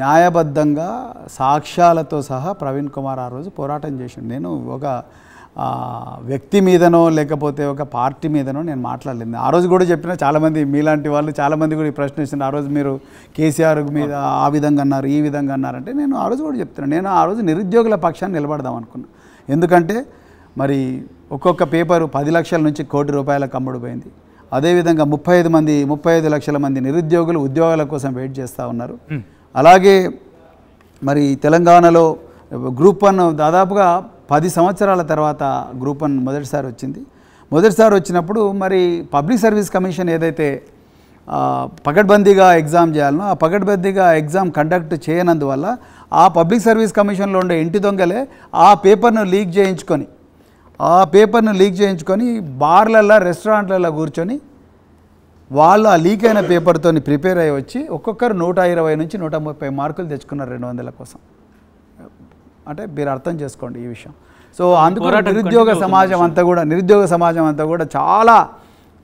న్యాయబద్ధంగా సాక్ష్యాలతో సహా ప్రవీణ్ కుమార్ ఆ రోజు పోరాటం చేసిండు నేను ఒక వ్యక్తి మీదనో లేకపోతే ఒక పార్టీ మీదనో నేను మాట్లాడలేదు. ఆ రోజు కూడా చెప్పిన చాలామంది మీలాంటి వాళ్ళు చాలామంది కూడా ఈ ప్రశ్న ఇస్తున్నారు ఆ రోజు మీరు కేసీఆర్ మీద ఆ విధంగా అన్నారు ఈ విధంగా అన్నారంటే నేను ఆ రోజు కూడా చెప్తున్నాను నేను ఆ రోజు నిరుద్యోగుల పక్షాన్ని నిలబడదాం అనుకున్నాను ఎందుకంటే మరి ఒక్కొక్క పేపరు పది లక్షల నుంచి కోటి రూపాయలకు అమ్ముడు పోయింది. అదేవిధంగా ముప్పై ఐదు మంది ముప్పై ఐదు లక్షల మంది నిరుద్యోగులు ఉద్యోగాల కోసం వెయిట్ చేస్తూ ఉన్నారు. అలాగే మరి తెలంగాణలో గ్రూప్ వన్ దాదాపుగా పది సంవత్సరాల తర్వాత గ్రూప్ వన్ మొదటిసారి వచ్చింది. మొదటిసారి వచ్చినప్పుడు మరి పబ్లిక్ సర్వీస్ కమిషన్ ఏదైతే పకడ్బందీగా ఎగ్జామ్ చేయాలనో ఆ పకడ్బందీగా ఎగ్జామ్ కండక్ట్ చేయనందువల్ల ఆ పబ్లిక్ సర్వీస్ కమిషన్లో ఉండే ఇంటి దొంగలే ఆ పేపర్ను లీక్ చేయించుకొని ఆ పేపర్ను లీక్ చేయించుకొని బార్లల్లో రెస్టారెంట్లలో కూర్చొని వాళ్ళు ఆ లీక్ అయిన పేపర్తో ప్రిపేర్ అయ్యి వచ్చి ఒక్కొక్కరు నూట ఇరవై నుంచి నూట ముప్పై మార్కులు తెచ్చుకున్నారు రెండు వందల కోసం. అంటే మీరు అర్థం చేసుకోండి ఈ విషయం. సో అందుకు నిరుద్యోగ సమాజం అంతా కూడా నిరుద్యోగ సమాజం అంతా కూడా చాలా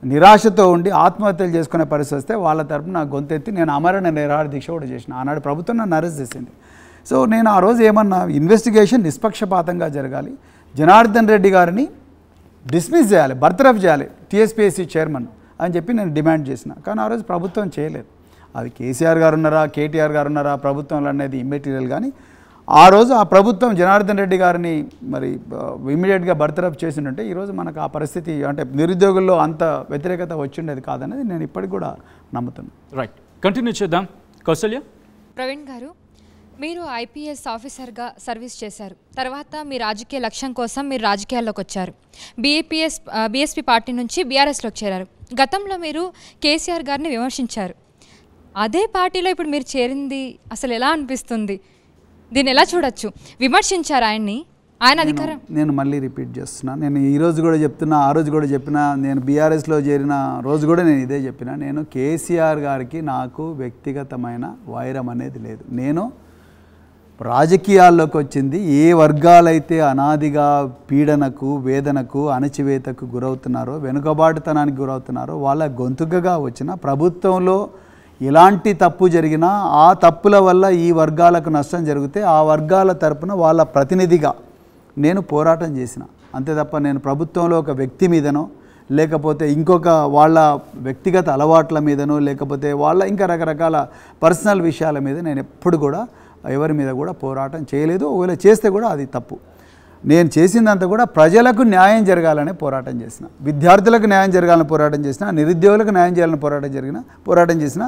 నిరాశతో ఉండి ఆత్మహత్యలు చేసుకునే పరిస్థితి వస్తే వాళ్ళ తరపున గొంతెత్తి నేను అమరణ నిరాహార దీక్ష కూడా చేసిన. ఆనాడు ప్రభుత్వం నన్ను అరెస్ట్ చేసింది. సో నేను ఆ రోజు ఏమన్నా ఇన్వెస్టిగేషన్ నిష్పక్షపాతంగా జరగాలి జనార్దన్ రెడ్డి గారిని డిస్మిస్ చేయాలి బర్తరఫ్ చేయాలి టీఎస్పీఎస్సీ చైర్మన్. అని చెప్పి నేను డిమాండ్ చేసిన. కానీ ఆ రోజు ప్రభుత్వం చేయలేదు. అది కేసీఆర్ గారు ఉన్నారా కేటీఆర్ గారు ఉన్నారా ప్రభుత్వంలో అనేది ఇమ్మెటీరియల్ కానీ ఆ రోజు ఆ ప్రభుత్వం జనార్దన్ రెడ్డి గారిని మరి ఇమీడియట్గా బర్తరఫ్ చేసిందంటే ఈరోజు మనకు ఆ పరిస్థితి అంటే నిరుద్యోగుల్లో అంత వ్యతిరేకత వచ్చిండేది కాదనేది నేను ఇప్పటికి కూడా నమ్ముతున్నాను రైట్ కంటిన్యూ చేద్దాం. కౌశల్య? ప్రవీణ్ గారు మీరు ఐపీఎస్ ఆఫీసర్గా సర్వీస్ చేశారు. తర్వాత మీ రాజకీయ లక్ష్యం కోసం మీరు రాజకీయాల్లోకి వచ్చారు. బీఏపీఎస్ బీఎస్పీ పార్టీ నుంచి బీఆర్ఎస్లోకి చేరారు. గతంలో మీరు కేసీఆర్ గారిని విమర్శించారు. అదే పార్టీలో ఇప్పుడు మీరు చేరింది అసలు ఎలా అనిపిస్తుంది? దీన్ని ఎలా చూడొచ్చు? విమర్శించారు ఆయన్ని? ఆయన అధికారం? నేను మళ్ళీ రిపీట్ చేస్తున్నా. నేను ఈ రోజు కూడా చెప్తున్నా ఆ రోజు కూడా చెప్పిన నేను బీఆర్ఎస్లో చేరిన రోజు కూడా నేను ఇదే చెప్పిన. నేను కేసీఆర్ గారికి నాకు వ్యక్తిగతమైన వైరం అనేది లేదు. నేను రాజకీయాల్లోకి వచ్చింది. ఏ వర్గాలైతే అనాదిగా పీడనకు వేదనకు అణచివేతకు గురవుతున్నారో వెనుకబాటుతనానికి గురవుతున్నారో వాళ్ళ గొంతుకగా వచ్చిన ప్రభుత్వంలో ఎలాంటి తప్పు జరిగినా ఆ తప్పుల వల్ల ఈ వర్గాలకు నష్టం జరిగితే ఆ వర్గాల తరపున వాళ్ళ ప్రతినిధిగా నేను పోరాటం చేసిన. అంతే తప్ప నేను ప్రభుత్వంలో ఒక వ్యక్తి మీదనో లేకపోతే ఇంకొక వాళ్ళ వ్యక్తిగత అలవాట్ల మీదనో లేకపోతే వాళ్ళ ఇంకా రకరకాల పర్సనల్ విషయాల మీద నేను ఎప్పుడు కూడా ఎవరి మీద కూడా పోరాటం చేయలేదు. ఒకవేళ చేస్తే కూడా అది తప్పు. నేను చేసిందంతా కూడా ప్రజలకు న్యాయం జరగాలనే పోరాటం చేసిన. విద్యార్థులకు న్యాయం జరగాలని పోరాటం చేసిన. నిరుద్యోగులకు న్యాయం చేయాలని పోరాటం జరిగిన పోరాటం చేసిన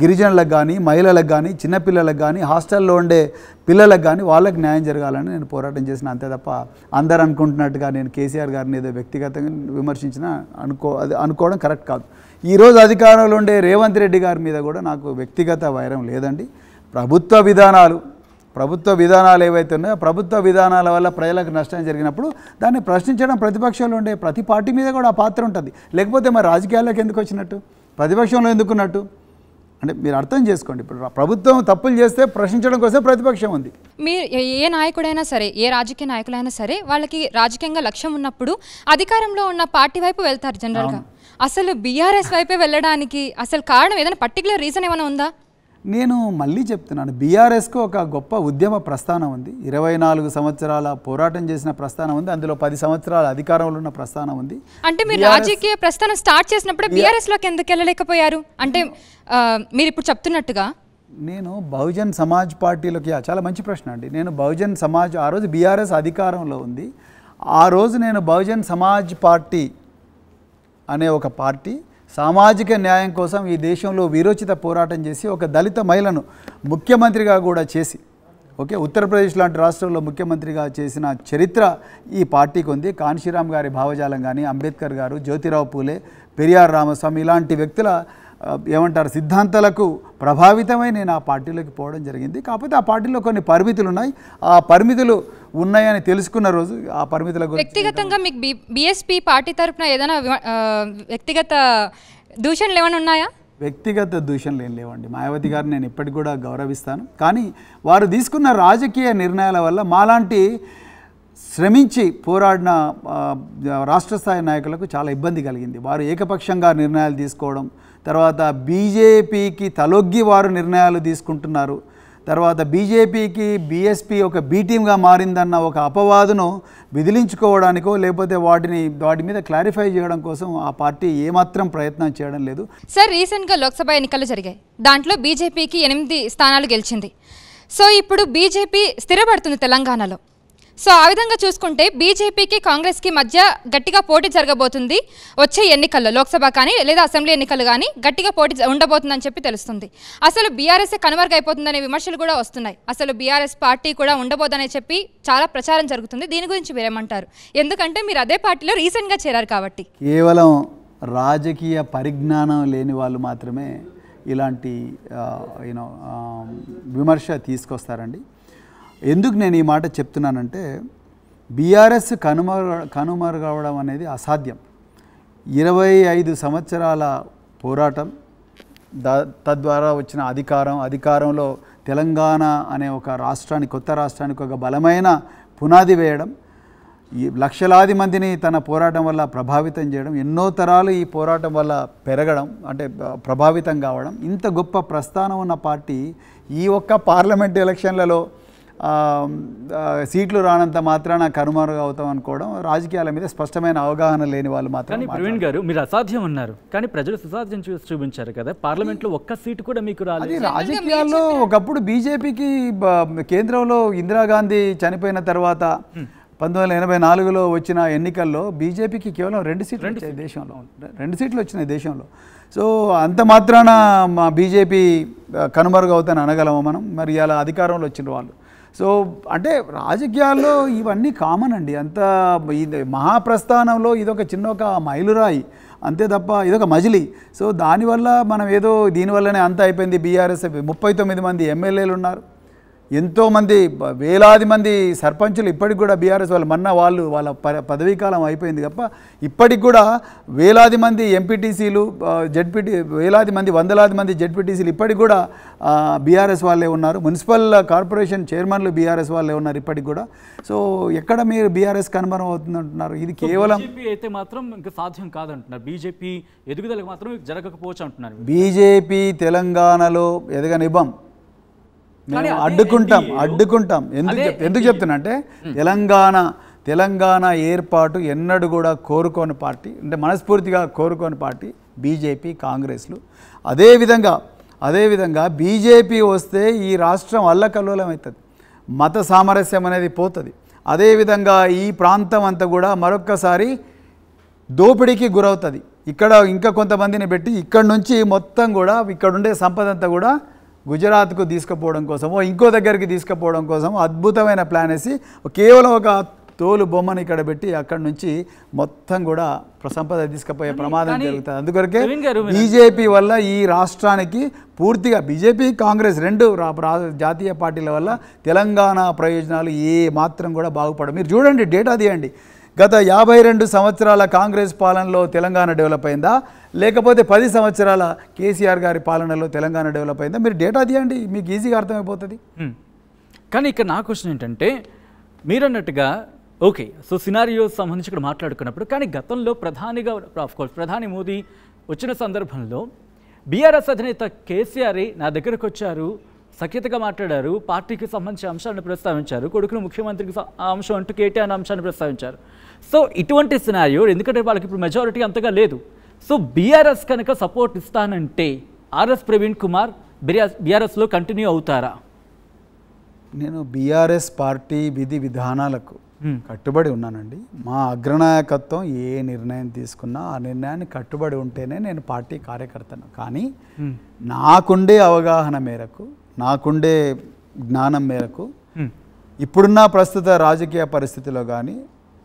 గిరిజనులకు కానీ మహిళలకు కానీ చిన్నపిల్లలకు కానీ హాస్టల్లో ఉండే పిల్లలకు కానీ వాళ్ళకి న్యాయం జరగాలని నేను పోరాటం చేసిన. అంతే తప్ప అందరు అనుకుంటున్నట్టుగా నేను కేసీఆర్ గారిని ఏదో వ్యక్తిగతంగా విమర్శించిన అనుకో అది అనుకోవడం కరెక్ట్ కాదు. ఈరోజు అధికారంలో ఉండే రేవంత్ రెడ్డి గారి మీద కూడా నాకు వ్యక్తిగత వైరం లేదండి. ప్రభుత్వ విధానాలు ప్రభుత్వ విధానాలు ఏవైతే ఉన్నాయో ప్రభుత్వ విధానాల వల్ల ప్రజలకు నష్టం జరిగినప్పుడు దాన్ని ప్రశ్నించడం ప్రతిపక్షంలో ఉండే ప్రతి పార్టీ మీద కూడా ఆ పాత్ర ఉంటుంది. లేకపోతే మరి రాజకీయాల్లోకి ఎందుకు వచ్చినట్టు? ప్రతిపక్షంలో ఎందుకున్నట్టు? అంటే మీరు అర్థం చేసుకోండి. ఇప్పుడు ప్రభుత్వం తప్పులు చేస్తే ప్రశ్నించడం కోసం ప్రతిపక్షం ఉంది. మీరు ఏ- ఏ నాయకుడైనా సరే ఏ రాజకీయ నాయకులైనా సరే వాళ్ళకి రాజకీయంగా లక్ష్యం ఉన్నప్పుడు అధికారంలో ఉన్న పార్టీ వైపు వెళ్తారు జనరల్గా. అసలు బీఆర్ఎస్ వైపే వెళ్ళడానికి అసలు కారణం ఏదైనా పర్టికులర్ రీజన్ ఏమైనా ఉందా? నేను మళ్ళీ చెప్తున్నాను. బీఆర్ఎస్కు ఒక గొప్ప ఉద్యమ ప్రస్థానం ఉంది. ఇరవై నాలుగు సంవత్సరాల పోరాటం చేసిన ప్రస్థానం ఉంది. అందులో పది సంవత్సరాల అధికారంలో ఉన్న ప్రస్థానం ఉంది. అంటే మీరు రాజకీయ ప్రస్థానం స్టార్ట్ చేసినప్పుడు బీఆర్ఎస్లోకి ఎందుకు వెళ్ళలేకపోయారు? అంటే మీరు ఇప్పుడు చెప్తున్నట్టుగా? నేను బహుజన్ సమాజ్ పార్టీలోకి చాలా మంచి ప్రశ్న అండి. నేను బహుజన్ సమాజ్ ఆ రోజు బీఆర్ఎస్ అధికారంలో ఉంది. ఆ రోజు నేను బహుజన్ సమాజ్ పార్టీ అనే ఒక పార్టీ సామాజిక న్యాయం కోసం ఈ దేశంలో వీరోచిత పోరాటం చేసి ఒక దళిత మహిళను ముఖ్యమంత్రిగా కూడా చేసి ఓకే ఉత్తరప్రదేశ్ లాంటి రాష్ట్రంలో ముఖ్యమంత్రిగా చేసిన చరిత్ర ఈ పార్టీకి ఉంది. కాన్షీరామ్ గారి భావజాలం కానీ అంబేద్కర్ గారు జ్యోతిరావు పూలే పెరియార్ రామస్వామి ఇలాంటి వ్యక్తుల ఏమంటారు సిద్ధాంతాలకు ప్రభావితమై నేను ఆ పార్టీలోకి పోవడం జరిగింది. కాకపోతే ఆ పార్టీలో కొన్ని పరిమితులు ఉన్నాయి. ఆ పరిమితులు ఉన్నాయని తెలుసుకున్న రోజు ఆ పరిమితుల గురించి వ్యక్తిగతంగా మీకు బీఎస్పీ పార్టీ తరపున ఏదైనా వ్యక్తిగత దూషణలు ఏమైనా ఉన్నాయా? వ్యక్తిగత దూషణలు ఏం లేవండి. మాయావతి గారిని నేను ఇప్పటికి కూడా గౌరవిస్తాను. కానీ వారు తీసుకున్న రాజకీయ నిర్ణయాల వల్ల మాలాంటి శ్రమించి పోరాడిన రాష్ట్ర స్థాయి నాయకులకు చాలా ఇబ్బంది కలిగింది. వారు ఏకపక్షంగా నిర్ణయాలు తీసుకోవడం తర్వాత బీజేపీకి తలొగ్గి వారు నిర్ణయాలు తీసుకుంటున్నారు. తర్వాత బీజేపీకి బీఎస్పీ ఒక బీటీంగా మారిందన్న ఒక అపవాదును విదిలించుకోవడానికో లేకపోతే వాటిని వాటి మీద క్లారిఫై చేయడం కోసం ఆ పార్టీ ఏమాత్రం ప్రయత్నం చేయడం లేదు. సార్ రీసెంట్గా లోక్సభ ఎన్నికలు జరిగాయి. దాంట్లో బీజేపీకి ఎనిమిది స్థానాలు గెలిచింది. సో ఇప్పుడు బీజేపీ స్థిరపడుతుంది తెలంగాణలో. సో ఆ విధంగా చూసుకుంటే బీజేపీకి కాంగ్రెస్కి మధ్య గట్టిగా పోటీ జరగబోతుంది. వచ్చే ఎన్నికల్లో లోక్సభ కానీ లేదా అసెంబ్లీ ఎన్నికలు కానీ గట్టిగా పోటీ ఉండబోతుందని చెప్పి తెలుస్తుంది. అసలు బీఆర్ఎస్ కనుమరుగైపోతుందనే విమర్శలు కూడా వస్తున్నాయి. అసలు బీఆర్ఎస్ పార్టీ కూడా ఉండబోదని చెప్పి చాలా ప్రచారం జరుగుతుంది. దీని గురించి మీరేమంటారు? ఎందుకంటే మీరు అదే పార్టీలో రీసెంట్గా చేరారు కాబట్టి. కేవలం రాజకీయ పరిజ్ఞానం లేని వాళ్ళు మాత్రమే ఇలాంటి యూనో విమర్శ తీసుకొస్తారండి. ఎందుకు నేను ఈ మాట చెప్తున్నానంటే బీఆర్ఎస్ కనుమరు కనుమరుగవడం అనేది అసాధ్యం. ఇరవై ఐదు సంవత్సరాల పోరాటం దా తద్వారా వచ్చిన అధికారం అధికారంలో తెలంగాణ అనే ఒక రాష్ట్రానికి కొత్త రాష్ట్రానికి ఒక బలమైన పునాది వేయడం ఈ లక్షలాది మందిని తన పోరాటం వల్ల ప్రభావితం చేయడం ఎన్నో తరాలు ఈ పోరాటం వల్ల పెరగడం అంటే ప్రభావితం కావడం ఇంత గొప్ప ప్రస్థానం ఉన్న పార్టీ ఈ ఒక్క పార్లమెంట్ ఎలక్షన్లలో సీట్లు రానంత మాత్రాన కనుమరుగు అవుతాం అనుకోవడం రాజకీయాల మీద స్పష్టమైన అవగాహన లేని వాళ్ళు మాత్రం కానీ ప్రవీణ్ గారు మీరు అసాధ్యం అన్నారు. కానీ ప్రజలు సుసాధ్యం చూసి చూపించారు కదా. పార్లమెంట్లో ఒక్క సీటు కూడా మీకు అది రాలేదు రాజకీయాల్లో ఒకప్పుడు బీజేపీకి కేంద్రంలో ఇందిరాగాంధీ చనిపోయిన తర్వాత పంతొమ్మిది వందల ఎనభై నాలుగులో వచ్చిన ఎన్నికల్లో బీజేపీకి కేవలం రెండు సీట్లు వచ్చాయి దేశంలో. రెండు సీట్లు వచ్చినాయి దేశంలో. సో అంత మాత్రాన మా బీజేపీ కనుమరుగు అవుతాను అనగలమా మనం. మరి అలా అధికారంలో వచ్చిన వాళ్ళు. సో అంటే రాజకీయాల్లో ఇవన్నీ కామన్ అండి. అంత ఇది మహాప్రస్థానంలో ఇదొక చిన్న ఒక మైలురాయి. అంతే తప్ప ఇదొక మజిలీ. సో దానివల్ల మనం ఏదో దీనివల్లనే అంత అయిపోయింది బీఆర్ఎస్ ముప్పై తొమ్మిది మంది ఎమ్మెల్యేలు ఉన్నారు ఎంతోమంది వేలాది మంది సర్పంచులు ఇప్పటికి కూడా బీఆర్ఎస్ వాళ్ళు మొన్న వాళ్ళు వాళ్ళ పదవీ కాలం అయిపోయింది తప్ప ఇప్పటికి కూడా వేలాది మంది ఎంపీటీసీలు జడ్పీటీ వేలాది మంది వందలాది మంది జడ్పీటీసీలు ఇప్పటికి కూడా బీఆర్ఎస్ వాళ్ళే ఉన్నారు. మున్సిపల్ కార్పొరేషన్ చైర్మన్లు బీఆర్ఎస్ వాళ్ళే ఉన్నారు ఇప్పటికి కూడా. సో ఎక్కడ మీరు బీఆర్ఎస్ కనుమరం అవుతుంది అంటున్నారు ఇది కేవలం అయితే మాత్రం ఇంకా సాధ్యం కాదంటున్నారు. బీజేపీ ఎదుగుదలకు మాత్రం జరగకపోవచ్చు అంటున్నారు. బీజేపీ తెలంగాణలో ఎదగనివ్వం. మేము అడ్డుకుంటాం అడ్డుకుంటాం. ఎందుకు ఎందుకు చెప్తున్నా అంటే తెలంగాణ తెలంగాణ ఏర్పాటు ఎన్నడూ కూడా కోరుకోని పార్టీ అంటే మనస్ఫూర్తిగా కోరుకోని పార్టీ బీజేపీ కాంగ్రెస్లు. అదేవిధంగా అదేవిధంగా బీజేపీ వస్తే ఈ రాష్ట్రం అల్లకల్లోలం అవుతుంది. మత సామరస్యం అనేది పోతుంది. అదేవిధంగా ఈ ప్రాంతం అంతా కూడా మరొక్కసారి దోపిడీకి గురవుతుంది. ఇక్కడ ఇంకా కొంతమందిని పెట్టి ఇక్కడ నుంచి మొత్తం కూడా ఇక్కడ ఉండే సంపద అంతా కూడా గుజరాత్కు తీసుకుపోవడం కోసమో ఇంకో దగ్గరికి తీసుకుపోవడం కోసం అద్భుతమైన ప్లాన్ వేసి కేవలం ఒక తోలు బొమ్మని ఇక్కడ పెట్టి అక్కడ నుంచి మొత్తం కూడా సంపద తీసుకుపోయే ప్రమాదం జరుగుతుంది. అందుకొరకే బీజేపీ వల్ల ఈ రాష్ట్రానికి పూర్తిగా బీజేపీ కాంగ్రెస్ రెండు జాతీయ పార్టీల వల్ల తెలంగాణ ప్రయోజనాలు ఏ మాత్రం కూడా బాగుపడవు. మీరు చూడండి డేటా తీయండి. గత యాభై రెండు సంవత్సరాల కాంగ్రెస్ పాలనలో తెలంగాణ డెవలప్ అయిందా? లేకపోతే పది సంవత్సరాల కేసీఆర్ గారి పాలనలో తెలంగాణ డెవలప్ అయిందా? మీరు డేటా తీయండి మీకు ఈజీగా అర్థమైపోతుంది. కానీ ఇక్కడ నా క్వశ్చన్ ఏంటంటే మీరన్నట్టుగా ఓకే సో సినారియో సంబంధించి ఇక్కడ మాట్లాడుకున్నప్పుడు కానీ గతంలో ప్రధానిగా ఆఫ్ కోర్స్ ప్రధాని మోదీ వచ్చిన సందర్భంలో బీఆర్ఎస్ అధినేత కేసీఆర్ నా దగ్గరకు వచ్చారు సఖ్యతగా మాట్లాడారు. పార్టీకి సంబంధించిన అంశాలను ప్రస్తావించారు. కొడుకును ముఖ్యమంత్రికి అంశం అంటూ కేటీఆర్ అంశాన్ని ప్రస్తావించారు. సో ఇటువంటి సినారియో ఎందుకంటే వాళ్ళకి ఇప్పుడు మెజారిటీ అంతగా లేదు. సో బీఆర్ఎస్ కనుక సపోర్ట్ ఇస్తానంటే ఆర్ఎస్ ప్రవీణ్ కుమార్ బీఆర్ఎస్ బీఆర్ఎస్లో కంటిన్యూ అవుతారా? నేను బీఆర్ఎస్ పార్టీ విధి విధానాలకు కట్టుబడి ఉన్నానండి. మా అగ్రనాయకత్వం ఏ నిర్ణయం తీసుకున్నా ఆ నిర్ణయాన్ని కట్టుబడి ఉంటేనే నేను పార్టీ కార్యకర్తను. కానీ నాకుండే అవగాహన మేరకు నాకుండే జ్ఞానం మేరకు ఇప్పుడున్న ప్రస్తుత రాజకీయ పరిస్థితిలో కానీ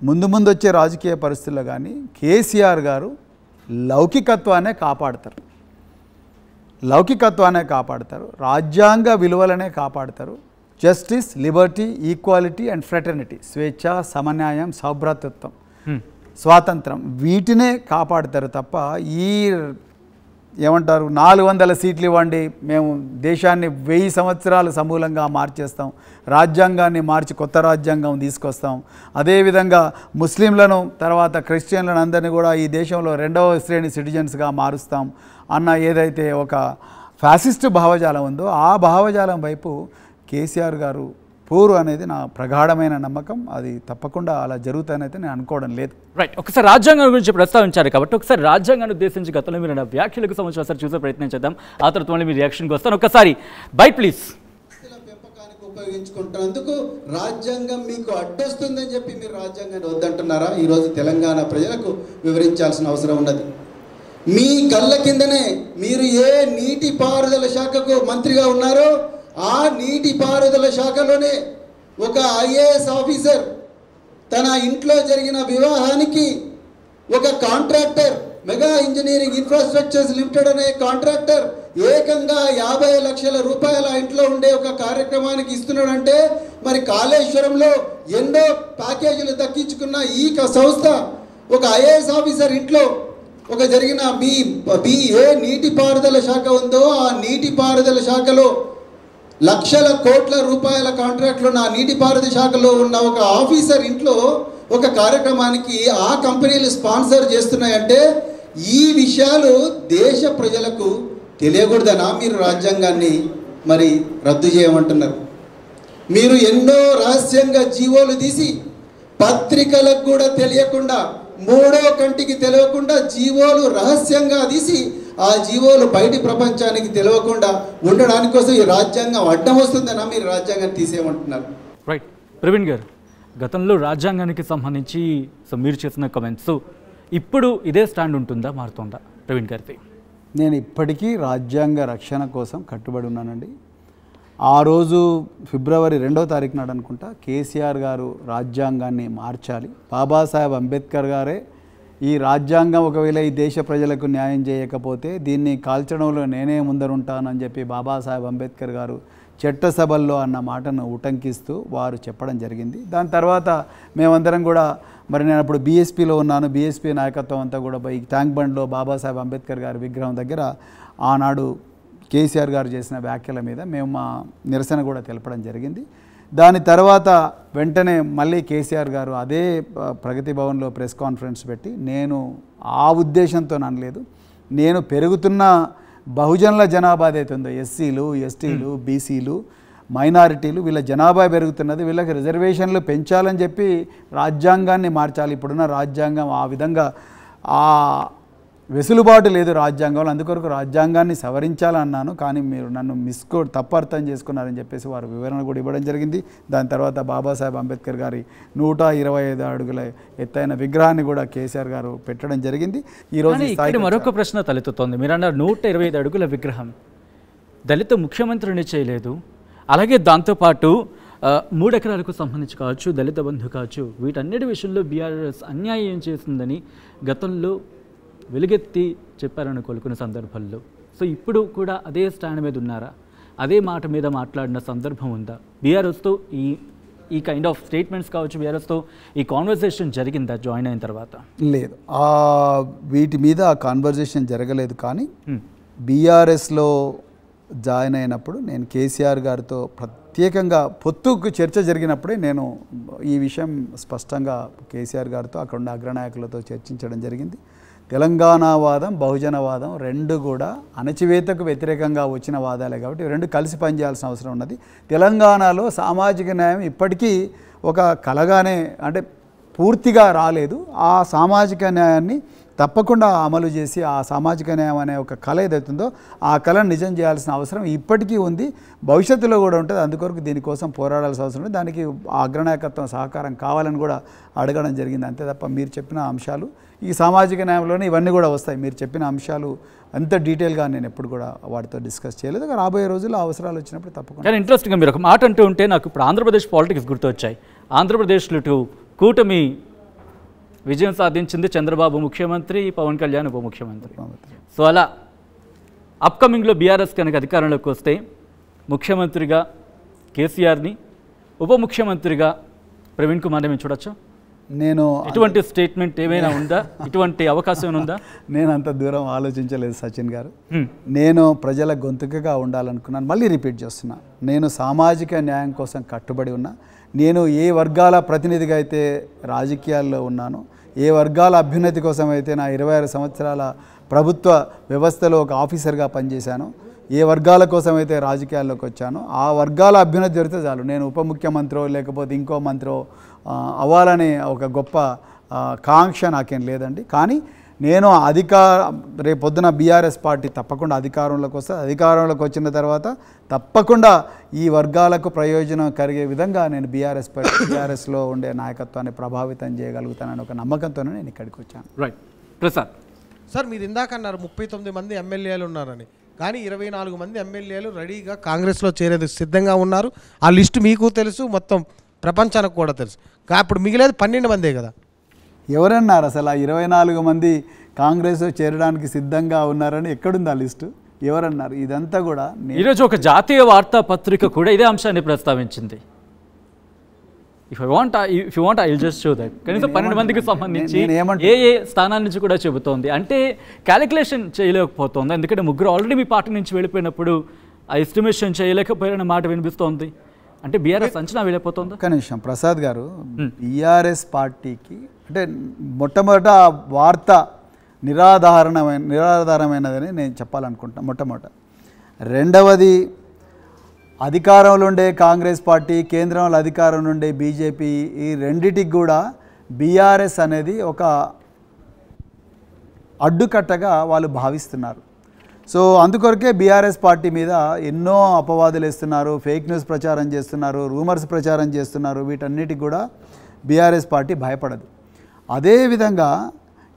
ముందు ముందు వచ్చే రాజకీయ పరిస్థితుల్లో కానీ కేసీఆర్ గారు లౌకికత్వాన్నే కాపాడతారు. లౌకికత్వాన్ని కాపాడతారు. రాజ్యాంగ విలువలనే కాపాడతారు. Justice liberty equality and fraternity స్వేచ్ఛ సమన్యాయం సౌభ్రాతృత్వం స్వాతంత్రం వీటినే కాపాడతారు తప్ప ఈ ఏమంటారు? నాలుగు వందల సీట్లు ఇవ్వండి. మేము దేశాన్ని వెయ్యి సంవత్సరాలు సమూలంగా మార్చేస్తాం. రాజ్యాంగాన్ని మార్చి కొత్త రాజ్యాంగం తీసుకొస్తాం. అదేవిధంగా ముస్లింలను తర్వాత క్రిస్టియన్లను అందరినీ కూడా ఈ దేశంలో రెండవ శ్రేణి సిటిజన్స్గా మారుస్తాం అన్న ఏదైతే ఒక ఫ్యాసిస్ట్ భావజాలం ఉందో ఆ భావజాలం వైపు కేసీఆర్ గారు పోరు అనేది నా ప్రగాఢమైన నమ్మకం. అది తప్పకుండా అలా జరుగుతానైతే నేను అనుకోవడం లేదు. రైట్ ఒకసారి రాజ్యాంగం గురించి ప్రస్తావించారు కాబట్టి ఒకసారి రాజ్యాంగాన్ని ఉద్దేశించి గతంలో మీరు నా వ్యాఖ్యలకు సంబంధించి ఒకసారి చూసే ప్రయత్నం చేద్దాం. ఆ తర్వాత మళ్ళీ మీ రియాక్షన్కి వస్తాను. ఒకసారి బైట్ ప్లీజ్. ఉపయోగించుకుంటున్నందుకు రాజ్యాంగం మీకు అడ్డొస్తుందని చెప్పి మీరు రాజ్యాంగాన్ని వద్దంటున్నారా? ఈరోజు తెలంగాణ ప్రజలకు వివరించాల్సిన అవసరం ఉన్నది. మీ కళ్ళ కిందనే మీరు ఏ నీటి పారుదల శాఖకు మంత్రిగా ఉన్నారో ఆ నీటి పారుదల శాఖలోనే ఒక ఐఏఎస్ ఆఫీసర్ తన ఇంట్లో జరిగిన వివాహానికి ఒక contractor mega engineering infrastructures limited అనే కాంట్రాక్టర్ ఏకంగా యాభై లక్షల రూపాయల ఇంట్లో ఉండే ఒక కార్యక్రమానికి ఇస్తున్నాడంటే మరి కాళేశ్వరంలో ఎన్నో ప్యాకేజీలు దక్కించుకున్న ఈ క- సంస్థ ఒక ఐఏఎస్ ఆఫీసర్ ఇంట్లో ఒక జరిగిన మీ మీ ఏ నీటిపారుదల శాఖ ఉందో ఆ నీటిపారుదల శాఖలో లక్షల కోట్ల రూపాయల కాంట్రాక్ట్లు నా నీటిపారుదల శాఖలో ఉన్న ఒక ఆఫీసర్ ఇంట్లో ఒక కార్యక్రమానికి ఆ కంపెనీలు స్పాన్సర్ చేస్తున్నాయంటే ఈ విషయాలు దేశ ప్రజలకు తెలియకూడదనా? మీరు రాజ్యాంగాన్ని మరి రద్దు చేయమంటున్నారు. మీరు ఎన్నో రహస్యంగా జీవోలు తీసి పత్రికలకు కూడా తెలియకుండా మూడో కంటికి తెలియకుండా జీవోలు రహస్యంగా తీసి ఆ జీవోలు బయటి ప్రపంచానికి తెలియకుండా ఉండడానికి కోసం ఈ రాజ్యాంగం అడ్డం వస్తుందనా మీరు రాజ్యాంగాన్ని తీసేయమంటున్నారు. రైట్ ప్రవీణ్ గారు గతంలో రాజ్యాంగానికి సంబంధించి సో మీరు చేసిన కమెంట్స్ ఇప్పుడు ఇదే స్టాండ్ ఉంటుందా మారుతుందా ప్రవీణ్ గారిది? నేను ఇప్పటికీ రాజ్యాంగ రక్షణ కోసం కట్టుబడి ఉన్నానండి. ఆ రోజు ఫిబ్రవరి రెండో తారీఖు నాడు అనుకుంటా కేసీఆర్ గారు రాజ్యాంగాన్ని మార్చాలి. బాబాసాహెబ్ అంబేద్కర్ గారే ఈ రాజ్యాంగం ఒకవేళ ఈ దేశ ప్రజలకు న్యాయం చేయకపోతే దీన్ని కాల్చడంలో నేనే ముందరుంటానని చెప్పి బాబాసాహెబ్ అంబేద్కర్ గారు చట్టసభల్లో అన్న మాటను ఉటంకిస్తూ వారు చెప్పడం జరిగింది. దాని తర్వాత మేమందరం కూడా మరి నేను అప్పుడు బీఎస్పీలో ఉన్నాను. బీఎస్పీ నాయకత్వం అంతా కూడా పోయి ట్యాంక్ బండ్లో బాబాసాహెబ్ అంబేద్కర్ గారి విగ్రహం దగ్గర ఆనాడు కేసీఆర్ గారు చేసిన వ్యాఖ్యల మీద మేము మా నిరసన కూడా తెలపడం జరిగింది. దాని తర్వాత వెంటనే మళ్ళీ కేసీఆర్ గారు అదే ప్రగతి భవన్లో ప్రెస్ కాన్ఫరెన్స్ పెట్టి నేను ఆ ఉద్దేశంతో అనలేదు నేను పెరుగుతున్న బహుజనుల జనాభా ఏదైతే ఉందో ఎస్సీలు ఎస్టీలు బీసీలు మైనారిటీలు వీళ్ళ జనాభా పెరుగుతున్నది వీళ్ళకి రిజర్వేషన్లు పెంచాలని చెప్పి రాజ్యాంగాన్ని మార్చాలి. ఇప్పుడున్న రాజ్యాంగం ఆ విధంగా ఆ వెసులుబాటు లేదు రాజ్యాంగంలో. అందుకొరకు రాజ్యాంగాన్ని సవరించాలన్నాను. కానీ మీరు నన్ను మిస్కో తప్పు అర్థం చేసుకున్నారని చెప్పేసి వారు వివరణ కూడా ఇవ్వడం జరిగింది. దాని తర్వాత బాబాసాహెబ్ అంబేద్కర్ గారి నూట ఇరవై ఐదు అడుగుల ఎత్తైన విగ్రహాన్ని కూడా కేసీఆర్ గారు పెట్టడం జరిగింది. ఈరోజు మరొక ప్రశ్న తలెత్తుతోంది. మీరు అన్నారు నూట ఇరవై ఐదు అడుగుల విగ్రహం. దళిత ముఖ్యమంత్రిని చేయలేదు. అలాగే దాంతోపాటు మూడు ఎకరాలకు సంబంధించి కావచ్చు దళిత బంధు కావచ్చు వీటన్నిటి విషయంలో బీఆర్ఎస్ అన్యాయం చేసిందని గతంలో వెలుగెత్తి చెప్పారని కొలుకున్న సందర్భాల్లో సో ఇప్పుడు కూడా అదే స్టాండ్ మీద ఉన్నారా? అదే మాట మీద మాట్లాడిన సందర్భం ఉందా? బీఆర్ఎస్తో ఈ ఈ కైండ్ ఆఫ్ స్టేట్మెంట్స్ కావచ్చు బీఆర్ఎస్తో ఈ కాన్వర్సేషన్ జరిగిందా జాయిన్ అయిన తర్వాత? లేదు. ఆ వీటి మీద ఆ కాన్వర్జేషన్ జరగలేదు కానీ. బీఆర్ఎస్లో జాయిన్ అయినప్పుడు నేను కేసీఆర్ గారితో ప్రత్యేకంగా పొత్తుకు చర్చ జరిగినప్పుడే నేను ఈ విషయం స్పష్టంగా కేసీఆర్ గారితో అక్కడ ఉన్న అగ్రనాయకులతో చర్చించడం జరిగింది. తెలంగాణవాదం బహుజనవాదం రెండు కూడా అణచివేతకు వ్యతిరేకంగా వచ్చిన వాదాలే కాబట్టి రెండు కలిసి పనిచేయాల్సిన అవసరం ఉన్నది. తెలంగాణలో సామాజిక న్యాయం ఇప్పటికీ ఒక కలగానే అంటే పూర్తిగా రాలేదు. ఆ సామాజిక న్యాయాన్ని తప్పకుండా అమలు చేసి ఆ సామాజిక న్యాయం అనే ఒక కళ ఏదైతుందో ఆ కళను నిజం చేయాల్సిన అవసరం ఇప్పటికీ ఉంది. భవిష్యత్తులో కూడా ఉంటుంది. అందుకొరకు దీనికోసం పోరాడాల్సిన అవసరం ఉంది. దానికి అగ్రనాయకత్వం సహకారం కావాలని కూడా అడగడం జరిగింది. అంతే తప్ప మీరు చెప్పిన అంశాలు ఈ సామాజిక న్యాయంలోనే ఇవన్నీ కూడా వస్తాయి. మీరు చెప్పిన అంశాలు అంత డీటెయిల్గా నేను ఎప్పుడు కూడా వాటితో డిస్కస్ చేయలేదు. రాబోయే రోజుల్లో అవసరాలు వచ్చినప్పుడు తప్పకుండా కానీ ఇంట్రెస్టింగ్గా మీరు ఒక మాట అంటూ ఉంటే నాకు ఇప్పుడు ఆంధ్రప్రదేశ్ పాలిటిక్స్ గుర్తొచ్చాయి. ఆంధ్రప్రదేశ్లో ఇటు కూటమి విజయం సాధించింది చంద్రబాబు ముఖ్యమంత్రి పవన్ కళ్యాణ్ ఉప ముఖ్యమంత్రి. సో అలా అప్కమింగ్లో బీఆర్ఎస్ కనుక అధికారంలోకి వస్తే ముఖ్యమంత్రిగా కేసీఆర్ని ఉప ముఖ్యమంత్రిగా ప్రవీణ్ కుమార్ని మేము చూడొచ్చు? నేను ఇటువంటి స్టేట్మెంట్ ఏమైనా ఉందా? ఇటువంటి అవకాశం ఏమైనా ఉందా? నేను అంత దూరం ఆలోచించలేదు సచిన్ గారు. నేను ప్రజల గొంతుకగా ఉండాలనుకున్నాను. మళ్ళీ రిపీట్ చేస్తున్నా. నేను సామాజిక న్యాయం కోసం కట్టుబడి ఉన్నా. నేను ఏ వర్గాల ప్రతినిధిగా అయితే రాజకీయాల్లో ఉన్నానో ఏ వర్గాల అభ్యున్నతి కోసం అయితే నా ఇరవై ఆరు సంవత్సరాల ప్రభుత్వ వ్యవస్థలో ఒక ఆఫీసర్గా పనిచేశాను. ఏ వర్గాల కోసం అయితే రాజకీయాల్లోకి వచ్చానో ఆ వర్గాల అభ్యున్నతి జరిగితే చాలు. నేను ఉప ముఖ్యమంత్రో లేకపోతే ఇంకో మంత్రో అవ్వాలనే ఒక గొప్ప కాంక్ష నాకేం లేదండి. కానీ నేను అధికార రేపు పొద్దున బీఆర్ఎస్ పార్టీ తప్పకుండా అధికారంలోకి వస్తే అధికారంలోకి వచ్చిన తర్వాత తప్పకుండా ఈ వర్గాలకు ప్రయోజనం కలిగే విధంగా నేను బీఆర్ఎస్ బీఆర్ఎస్లో ఉండే నాయకత్వాన్ని ప్రభావితం చేయగలుగుతానని ఒక నమ్మకంతోనే నేను ఇక్కడికి వచ్చాను. రైట్ ప్రసాద్. సార్ మీరు ఇందాక అన్నారు ముప్పై తొమ్మిది మంది ఎమ్మెల్యేలు ఉన్నారని. కానీ ఇరవై నాలుగు మంది ఎమ్మెల్యేలు రెడీగా కాంగ్రెస్లో చేరేందుకు సిద్ధంగా ఉన్నారు. ఆ లిస్టు మీకు తెలుసు మొత్తం ప్రపంచానికి కూడా తెలుసు. ఇప్పుడు మిగిలేదు పన్నెండు మందే కదా. ఎవరన్నారు అసలు ఆ ఇరవై నాలుగు మంది కాంగ్రెస్ చేరడానికి సిద్ధంగా ఉన్నారని ఎక్కడుంది ఆ లిస్టు? ఎవరన్నారు? ఇదంతా కూడా ఈరోజు ఒక జాతీయ వార్తా పత్రిక కూడా ఇదే అంశాన్ని ప్రస్తావించింది. If I want if you want I just show that కనీసం పన్నెండు మందికి సంబంధించి ఏ ఏ స్థానాల నుంచి కూడా చెబుతోంది. అంటే క్యాలిక్యులేషన్ చేయలేకపోతుంది. ఎందుకంటే ముగ్గురు ఆల్రెడీ మీ పార్టీ నుంచి వెళ్ళిపోయినప్పుడు ఆ ఎస్టిమేషన్ చేయలేకపోయిన మాట వినిపిస్తోంది. అంటే బీఆర్ఎస్ అంచనా వెళ్ళిపోతుందా నిమిషం. ప్రసాద్ గారు బీఆర్ఎస్ పార్టీకి అంటే మొట్టమొదట ఆ వార్త నిరాధారణమైన నిరాధారమైనదని నేను చెప్పాలనుకుంటున్నా మొట్టమొదట. రెండవది అధికారంలో ఉండే కాంగ్రెస్ పార్టీ కేంద్రంలో అధికారంలో ఉండే బీజేపీ ఈ రెండిటికి కూడా బీఆర్ఎస్ అనేది ఒక అడ్డుకట్టగా వాళ్ళు భావిస్తున్నారు. సో అందుకొరకే బీఆర్ఎస్ పార్టీ మీద ఎన్నో అపవాదులు వేస్తున్నారు ఫేక్ న్యూస్ ప్రచారం చేస్తున్నారు రూమర్స్ ప్రచారం చేస్తున్నారు వీటన్నిటికి కూడా బీఆర్ఎస్ పార్టీ భయపడదు. అదేవిధంగా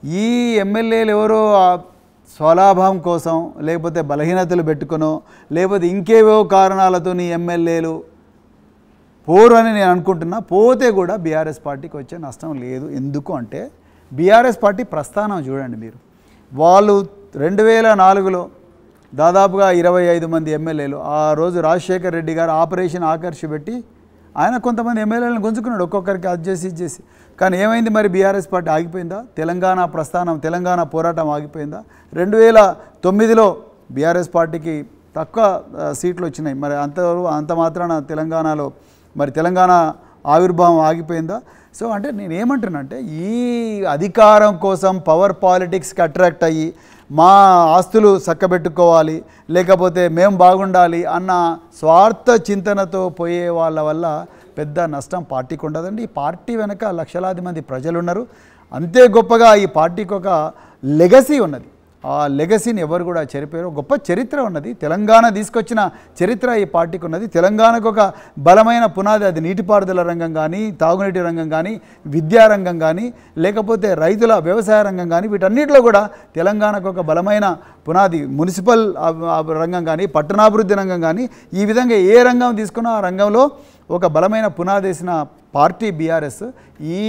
ఈ ఎమ్మెల్యేలు ఎవరో స్వలాభం కోసం లేకపోతే బలహీనతలు పెట్టుకునో లేకపోతే ఇంకేవో కారణాలతో నీ ఎమ్మెల్యేలు పోరు అని నేను అనుకుంటున్నా పోతే కూడా బీఆర్ఎస్ పార్టీకి వచ్చే నష్టం లేదు. ఎందుకు అంటే బీఆర్ఎస్ పార్టీ ప్రస్థానం చూడండి మీరు. వాళ్ళు రెండు వేల నాలుగులో దాదాపుగా ఇరవై ఐదు మంది ఎమ్మెల్యేలు ఆ రోజు రాజశేఖర్ రెడ్డి గారు ఆపరేషన్ ఆకర్షి పెట్టి ఆయన కొంతమంది ఎమ్మెల్యేలను గుంజుకున్నాడు ఒక్కొక్కరికి అది చేసి ఇది చేసి. కానీ ఏమైంది మరి? BRS party ఆగిపోయిందా? తెలంగాణ ప్రస్థానం తెలంగాణ పోరాటం ఆగిపోయిందా? రెండు వేల తొమ్మిదిలో బీఆర్ఎస్ పార్టీకి తక్కువ సీట్లు వచ్చినాయి. మరి అంత అంత మాత్రాన తెలంగాణలో మరి తెలంగాణ ఆవిర్భావం ఆగిపోయిందా? సో అంటే నేను ఏమంటున్నానంటే ఈ అధికారం కోసం పవర్ పాలిటిక్స్కి అట్రాక్ట్ అయ్యి మా ఆస్తులు చక్కబెట్టుకోవాలి లేకపోతే మేము బాగుండాలి అన్న స్వార్థ చింతనతో పోయే వాళ్ళ వల్ల పెద్ద నష్టం పార్టీకి ఉండదండి. ఈ పార్టీ వెనక లక్షలాది మంది ప్రజలు ఉన్నారు అంతే గొప్పగా ఈ పార్టీకి ఒక లెగసీ ఉన్నది. ఆ లెగసీని ఎవరు కూడా చెరిపారు గొప్ప చరిత్ర ఉన్నది. తెలంగాణ తీసుకొచ్చిన చరిత్ర ఈ పార్టీకి ఉన్నది. తెలంగాణకు ఒక బలమైన పునాది అది నీటిపారుదల రంగం కానీ తాగునీటి రంగం కానీ విద్యారంగం కానీ లేకపోతే రైతుల వ్యవసాయ రంగం కానీ వీటన్నిటిలో కూడా తెలంగాణకు ఒక బలమైన పునాది మున్సిపల్ రంగం కానీ పట్టణాభివృద్ధి రంగం కానీ ఈ విధంగా ఏ రంగం తీసుకున్నా ఆ రంగంలో ఒక బలమైన పునాది వేసిన పార్టీ బీఆర్ఎస్. ఈ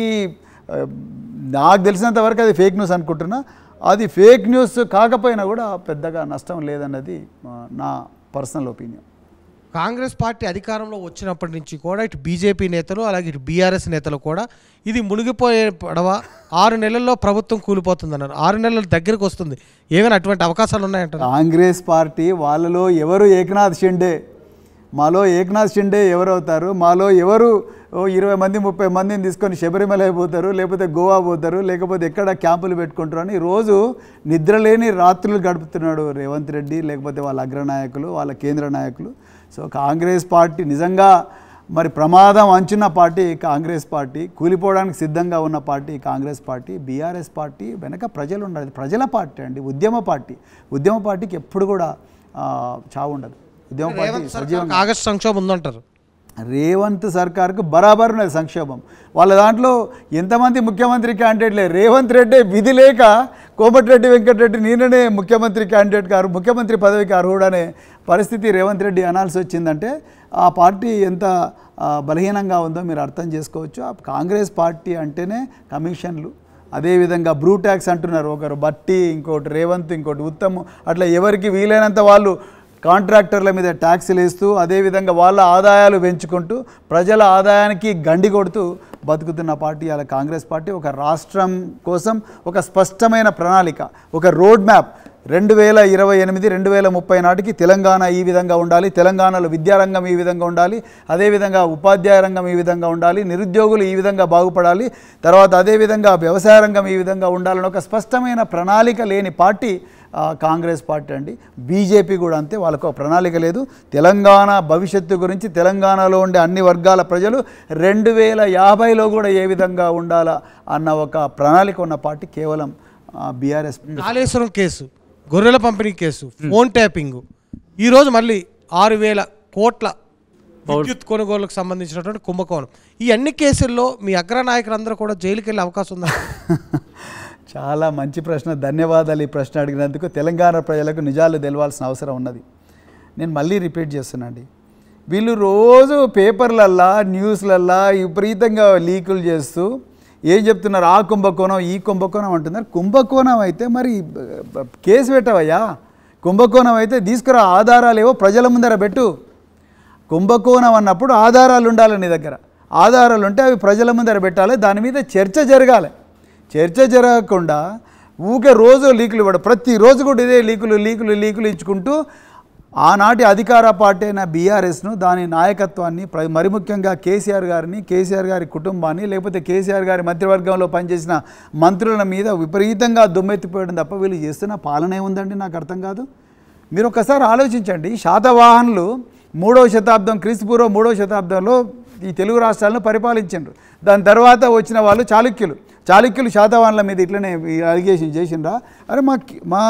నాకు తెలిసినంత వరకు అది ఫేక్ న్యూస్ అనుకుంటున్నా. అది ఫేక్ న్యూస్ కాకపోయినా కూడా పెద్దగా నష్టం లేదన్నది నా పర్సనల్ ఒపీనియన్. కాంగ్రెస్ పార్టీ అధికారంలో వచ్చినప్పటి నుంచి కూడా ఇటు బీజేపీ నేతలు అలాగే ఇటు బీఆర్ఎస్ నేతలు కూడా ఇది మునిగిపోయే పడవ. ఆరు నెలల్లో ప్రభుత్వం కూలిపోతుందన్నారు. ఆరు నెలల దగ్గరకు వస్తుంది. ఏమైనా అటువంటి అవకాశాలు ఉన్నాయంటారు? కాంగ్రెస్ పార్టీ వాళ్ళలో ఎవరు ఏకనాథ్ షిండే? మాలో ఏక్నాథ్ షిండే ఎవరు అవుతారు మాలో ఎవరు ఇరవై మంది ముప్పై మందిని తీసుకొని శబరిమల అయిపోతారు లేకపోతే గోవా పోతారు? లేకపోతే ఎక్కడ క్యాంపులు పెట్టుకుంటారు? అని రోజు నిద్రలేని రాత్రులు గడుపుతున్నాడు రేవంత్ రెడ్డి లేకపోతే వాళ్ళ అగ్రనాయకులు వాళ్ళ కేంద్ర నాయకులు. సో కాంగ్రెస్ పార్టీ నిజంగా మరి ప్రమాదం అంచున్న పార్టీ కాంగ్రెస్ పార్టీ కూలిపోవడానికి సిద్ధంగా ఉన్న party Congress party BRS party వెనక ప్రజలు ఉండాలి. ప్రజల పార్టీ అండి ఉద్యమ పార్టీ. ఉద్యమ పార్టీకి ఎప్పుడు కూడా చావు ఉండదు. ఉద్యమ పార్టీ? సజీవంగా ఆగస్టు సంక్షోభం ఉందంటారు రేవంత్ సర్కార్కు బరాబర్ ఉన్నది సంక్షోభం. వాళ్ళ దాంట్లో ఎంతమంది ముఖ్యమంత్రి క్యాండిడేట్లే? రేవంత్ రెడ్డి విధి లేక కోమటిరెడ్డి వెంకటరెడ్డి నేననే ముఖ్యమంత్రి క్యాండిడేట్ గారు ముఖ్యమంత్రి పదవికి అర్హుడనే పరిస్థితి రేవంత్ రెడ్డి అనాల్సి వచ్చిందంటే ఆ పార్టీ ఎంత బలహీనంగా ఉందో మీరు అర్థం చేసుకోవచ్చు. ఆ కాంగ్రెస్ పార్టీ అంటేనే కమిషన్లు. అదేవిధంగా బ్రూ ట్యాక్స్ అంటున్నారు ఒకరు. బట్టి ఇంకోటి రేవంత్ ఇంకోటి ఉత్తమ్. అట్లా ఎవరికి వీలైనంత వాళ్ళు కాంట్రాక్టర్ల మీద ట్యాక్సులు వేస్తూ అదేవిధంగా వాళ్ళ ఆదాయాలు పెంచుకుంటూ ప్రజల ఆదాయానికి గండి కొడుతూ బతుకుతున్న పార్టీ అలా కాంగ్రెస్ పార్టీ ఒక రాష్ట్రం కోసం ఒక స్పష్టమైన ప్రణాళిక ఒక రోడ్ మ్యాప్. రెండు వేల ఇరవై ఎనిమిది రెండు వేల ముప్పై నాటికి తెలంగాణ ఈ విధంగా ఉండాలి తెలంగాణలో విద్యారంగం ఈ విధంగా ఉండాలి అదేవిధంగా ఉపాధ్యాయ రంగం ఈ విధంగా ఉండాలి నిరుద్యోగులు ఈ విధంగా బాగుపడాలి తర్వాత అదేవిధంగా వ్యవసాయ రంగం ఈ విధంగా ఉండాలని ఒక స్పష్టమైన ప్రణాళిక లేని పార్టీ కాంగ్రెస్ పార్టీ అండి. బీజేపీ కూడా అంతే వాళ్ళకు ఒక ప్రణాళిక లేదు. తెలంగాణ భవిష్యత్తు గురించి తెలంగాణలో ఉండే అన్ని వర్గాల ప్రజలు రెండు వేల యాభైలో కూడా ఏ విధంగా ఉండాలా అన్న ఒక ప్రణాళిక ఉన్న పార్టీ కేవలం బీఆర్ఎస్. కాళేశ్వరం కేసు గొర్రెల పంపిణీ కేసు ఫోన్ ట్యాపింగ్. ఈరోజు మళ్ళీ ఆరు వేల కోట్ల విద్యుత్ కొనుగోలుకు సంబంధించినటువంటి కుంభకోణం. ఈ అన్ని కేసుల్లో మీ అగ్రనాయకులందరూ కూడా జైలుకి వెళ్ళే అవకాశం ఉందా? చాలా మంచి ప్రశ్న ధన్యవాదాలు ఈ ప్రశ్న అడిగినందుకు. తెలంగాణ ప్రజలకు నిజాలు తెలవాల్సిన అవసరం ఉన్నది. నేను మళ్ళీ రిపీట్ చేస్తున్నాండి వీళ్ళు రోజు పేపర్లల్లా న్యూస్లల్లా విపరీతంగా లీకులు చేస్తూ ఏం చెప్తున్నారు? ఆ కుంభకోణం ఈ కుంభకోణం అంటున్నారు. కుంభకోణం అయితే మరి కేసు పెట్టవయ్యా. కుంభకోణం అయితే తీసుకురా ఆధారాలు ఏవో ప్రజల ముందర పెట్టు. కుంభకోణం అన్నప్పుడు ఆధారాలు ఉండాలి నీ దగ్గర. ఆధారాలు ఉంటే అవి ప్రజల ముందర పెట్టాలి. దాని మీద చర్చ జరగాలి. చర్చ జరగకుండా ఊకే రోజు లీకులు ఇవ్వడం. ప్రతిరోజు కూడా ఇదే లీకులు లీకులు లీకులు ఇచ్చుకుంటూ ఆనాటి అధికార పార్టీ అయిన బీఆర్ఎస్ను దాని నాయకత్వాన్ని ప్ర మరి ముఖ్యంగా కేసీఆర్ గారిని కేసీఆర్ గారి కుటుంబాన్ని లేకపోతే కేసీఆర్ గారి మంత్రివర్గంలో పనిచేసిన మంత్రుల మీద విపరీతంగా దుమ్మెత్తిపోయడం తప్ప వీళ్ళు చేస్తున్న పాలనే ఉందండి నాకు అర్థం కాదు. మీరు ఒకసారి ఆలోచించండి. శాతవాహనులు మూడవ శతాబ్దం క్రీస్తుపూర్వం మూడవ శతాబ్దంలో ఈ తెలుగు రాష్ట్రాలను పరిపాలించారు దాని తర్వాత వచ్చిన వాళ్ళు చాళుక్యులు. చాళుక్యులు శాతవాన్ల మీద ఇట్లనే అలిగేషన్ చేసిండ్రా. అరే మా మా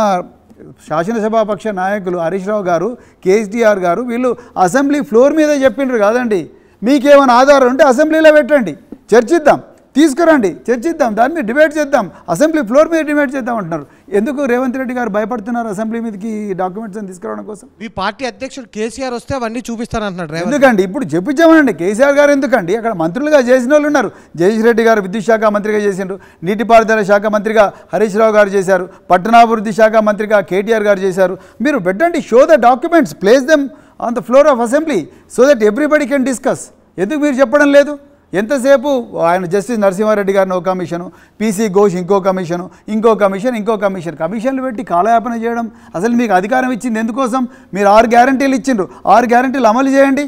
శాసనసభాపక్ష నాయకులు హరీష్ రావు గారు కేసీఆర్ గారు వీళ్ళు అసెంబ్లీ ఫ్లోర్ మీద చెప్పిండ్రు కాదండి. మీకేమైనా ఆధారం ఉంటే అసెంబ్లీలో పెట్టండి. చర్చిద్దాం. తీసుకురండి చర్చిద్దాం దాని మీద డిబేట్ చేద్దాం అసెంబ్లీ ఫ్లోర్ మీద డిబేట్ చేద్దాం అంటున్నారు. ఎందుకు రేవంత్ రెడ్డి గారు భయపడుతున్నారు అసెంబ్లీ మీదకి డాక్యుమెంట్స్ అని తీసుకురావడం కోసం? మీ పార్టీ అధ్యక్షుడు కేసీఆర్ వస్తే అవన్నీ చూపిస్తానంటున్నాడు రేవంత్ ఎందుకండి? ఇప్పుడు చెప్పించామనండి కేసీఆర్ గారు ఎందుకండి? అక్కడ మంత్రులుగా చేసిన వాళ్ళు ఉన్నారు. జగదీష్ రెడ్డి గారు విద్యుత్ శాఖ మంత్రిగా చేసిండ్రు నీటిపారుదల శాఖ మంత్రిగా హరీష్ రావు గారు చేశారు పట్టణాభివృద్ధి శాఖ మంత్రిగా కేటీఆర్ గారు చేశారు. మీరు పెట్టండి show the documents place them on the floor of assembly so that everybody can discuss ఎందుకు మీరు చెప్పడం లేదు? ఎంతసేపు ఆయన జస్టిస్ నరసింహారెడ్డి గారిని ఒక కమిషను పీసీ ఘోష్ ఇంకో కమిషను ఇంకో కమిషన్ ఇంకో కమిషన్ కమిషన్లు పెట్టి కాలయాపన చేయడం అసలు మీకు అధికారం ఇచ్చింది ఎందుకోసం? మీరు ఆరు గ్యారంటీలు ఇచ్చిండ్రు. ఆరు గ్యారంటీలు అమలు చేయండి.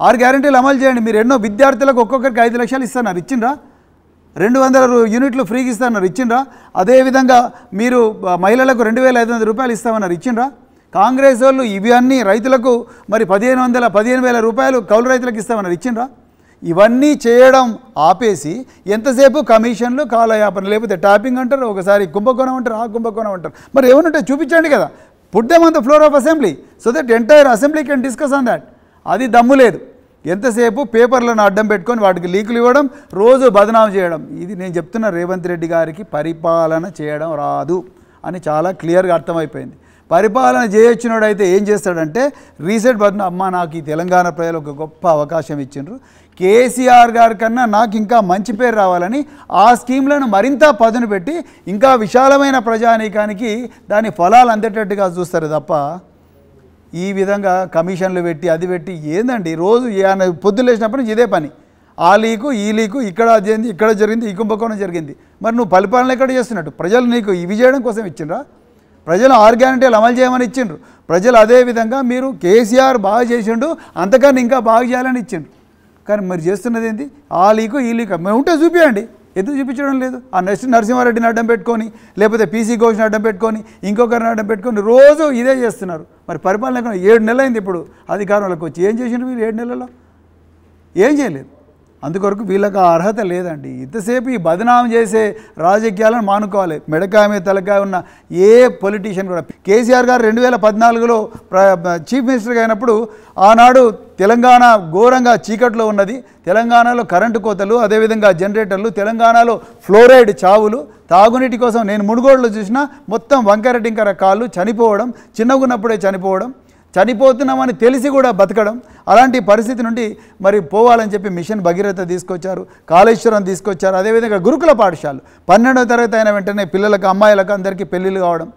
ఆరు గ్యారంటీలు అమలు చేయండి. మీరు ఎన్నో విద్యార్థులకు ఒక్కొక్కరికి ఐదు లక్షలు ఇస్తున్నారు. ఇచ్చిండ్రా? రెండు వందల యూనిట్లు ఫ్రీగా ఇస్తామన్నారు ఇచ్చిండ్రా? అదేవిధంగా మీరు మహిళలకు రెండు వేల ఐదు వందల రూపాయలు ఇస్తామన్నారు. ఇచ్చిండ్రా? కాంగ్రెస్ వాళ్ళు ఇవి అన్నీ రైతులకు మరి పదిహేను వందల పదిహేను వేల రూపాయలు కౌలు రైతులకు ఇస్తామన్నారు. ఇచ్చిండ్రా? ఇవన్నీ చేయడం ఆపేసి ఎంతసేపు కమిషన్లు కాలయాపన లేకపోతే ట్యాపింగ్ అంటారు ఒకసారి కుంభకోణం అంటారు ఆ కుంభకోణం అంటారు. మరి ఏమనుంటే చూపించండి కదా. Put them on the floor of assembly so that entire assembly can discuss on that అది దమ్ము లేదు. ఎంతసేపు పేపర్లను అడ్డం పెట్టుకొని వాటికి లీకులు ఇవ్వడం రోజు బదనాం చేయడం. ఇది నేను చెప్తున్న రేవంత్ రెడ్డి గారికి పరిపాలన చేయడం రాదు అని చాలా క్లియర్గా అర్థమైపోయింది. పరిపాలన చేయొచ్చినోడైతే ఏం చేస్తాడంటే రీసెంట్ బదులు అమ్మ నాకు ఈ తెలంగాణ ప్రజలు ఒక గొప్ప అవకాశం ఇచ్చిండ్రు. కేసీఆర్ గారి కన్నా నాకు ఇంకా మంచి పేరు రావాలని ఆ స్కీమ్లను మరింత పదును పెట్టి ఇంకా విశాలమైన ప్రజానీకానికి దాని ఫలాలు అందేటట్టుగా చూస్తారు తప్ప ఈ విధంగా కమిషన్లు పెట్టి అది పెట్టి ఏందండి? రోజు ఆయన పొద్దున్న లేచినప్పటి నుంచి ఇదే పని. ఆ లీకు ఈ లీకు ఇక్కడ జరిగింది ఇక్కడ జరిగింది ఈ కుంభకోణం జరిగింది. మరి నువ్వు పరిపాలన ఎక్కడ చేస్తున్నట్టు? ప్రజలు నీకు ఇవి చేయడం కోసం ఇచ్చిండ్రా? ప్రజలు ఆరు గ్యారంటీలు అమలు చేయమని ఇచ్చిండ్రు. ప్రజలు అదే విధంగా మీరు కేసీఆర్ బాగా చేసిండు అంతకన్నా ఇంకా బాగా చేయాలని ఇచ్చిండ్రు. కానీ మరి చేస్తున్నది ఏంటి ఆ లీకు ఈ లీక. మేము ఉంటే చూపించండి ఎందుకు చూపించడం లేదు? ఆ నెక్స్ట్ నరసింహారెడ్డిని అడ్డం పెట్టుకొని లేకపోతే పీసీ ఘోష్ని అడ్డం పెట్టుకొని ఇంకొకరిని అడ్డం పెట్టుకొని రోజు ఇదే చేస్తున్నారు. మరి పరిపాలన లేకుండా ఏడు నెలలైంది ఇప్పుడు అధికారంలోకి వచ్చి. ఏం చేసిండ్రు మీరు ఏడు నెలల్లో? ఏం చేయలేదు. అందుకొరకు వీళ్ళకి ఆ అర్హత లేదండి. ఇంతసేపు ఈ బదనాం చేసే రాజకీయాలను మానుకోవాలి. మెడకాయ మీద తలకాయ ఉన్న ఏ పొలిటీషియన్ కూడా. కేసీఆర్ గారు రెండు వేల పద్నాలుగులో చీఫ్ మినిస్టర్గా అయినప్పుడు ఆనాడు తెలంగాణ ఘోరంగా చీకట్లో ఉన్నది. తెలంగాణలో కరెంటు కోతలు అదేవిధంగా జనరేటర్లు తెలంగాణలో ఫ్లోరైడ్ చావులు. తాగునీటి కోసం నేను మునుగోడులో చూసిన మొత్తం వంకర టింకర కాళ్ళు చనిపోవడం చిన్నగున్నప్పుడే చనిపోవడం చనిపోతున్నామని తెలిసి కూడా బతకడం అలాంటి పరిస్థితి నుండి మరి పోవాలని చెప్పి మిషన్ భగీరథ తీసుకొచ్చారు కాళేశ్వరం తీసుకొచ్చారు. అదేవిధంగా గురుకుల పాఠశాలలు పన్నెండవ తరగతి అయిన వెంటనే పిల్లలకు అమ్మాయిలకు అందరికీ పెళ్ళిళ్ళు కావడం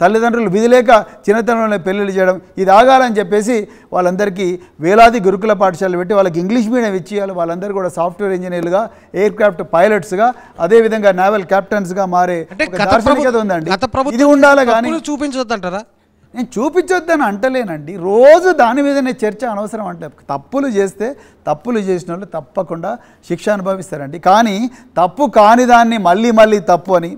తల్లిదండ్రులు విధి లేక చిన్నతనంలో పెళ్ళిళ్ళు చేయడం ఇది ఆగాలని చెప్పేసి వాళ్ళందరికీ వేలాది గురుకుల పాఠశాలలు పెట్టి వాళ్ళకి ఇంగ్లీష్ మీడియం ఇచ్చేయాలి. వాళ్ళందరూ కూడా సాఫ్ట్వేర్ ఇంజనీర్లుగా ఎయిర్ క్రాఫ్ట్ పైలట్స్గా అదేవిధంగా నావల్ కెప్టెన్స్గా మారే ఉందండి. ఇది ఉండాలి కానీ చూపించొద్దంటారా? నేను చూపించొద్దని అంటలేనండి. రోజు దాని మీదనే చర్చ అనవసరం అంటే తప్పులు చేస్తే తప్పులు చేసిన వాళ్ళు తప్పకుండా శిక్ష అనుభవిస్తారండి. కానీ తప్పు కాని దాన్ని మళ్ళీ మళ్ళీ తప్పు అని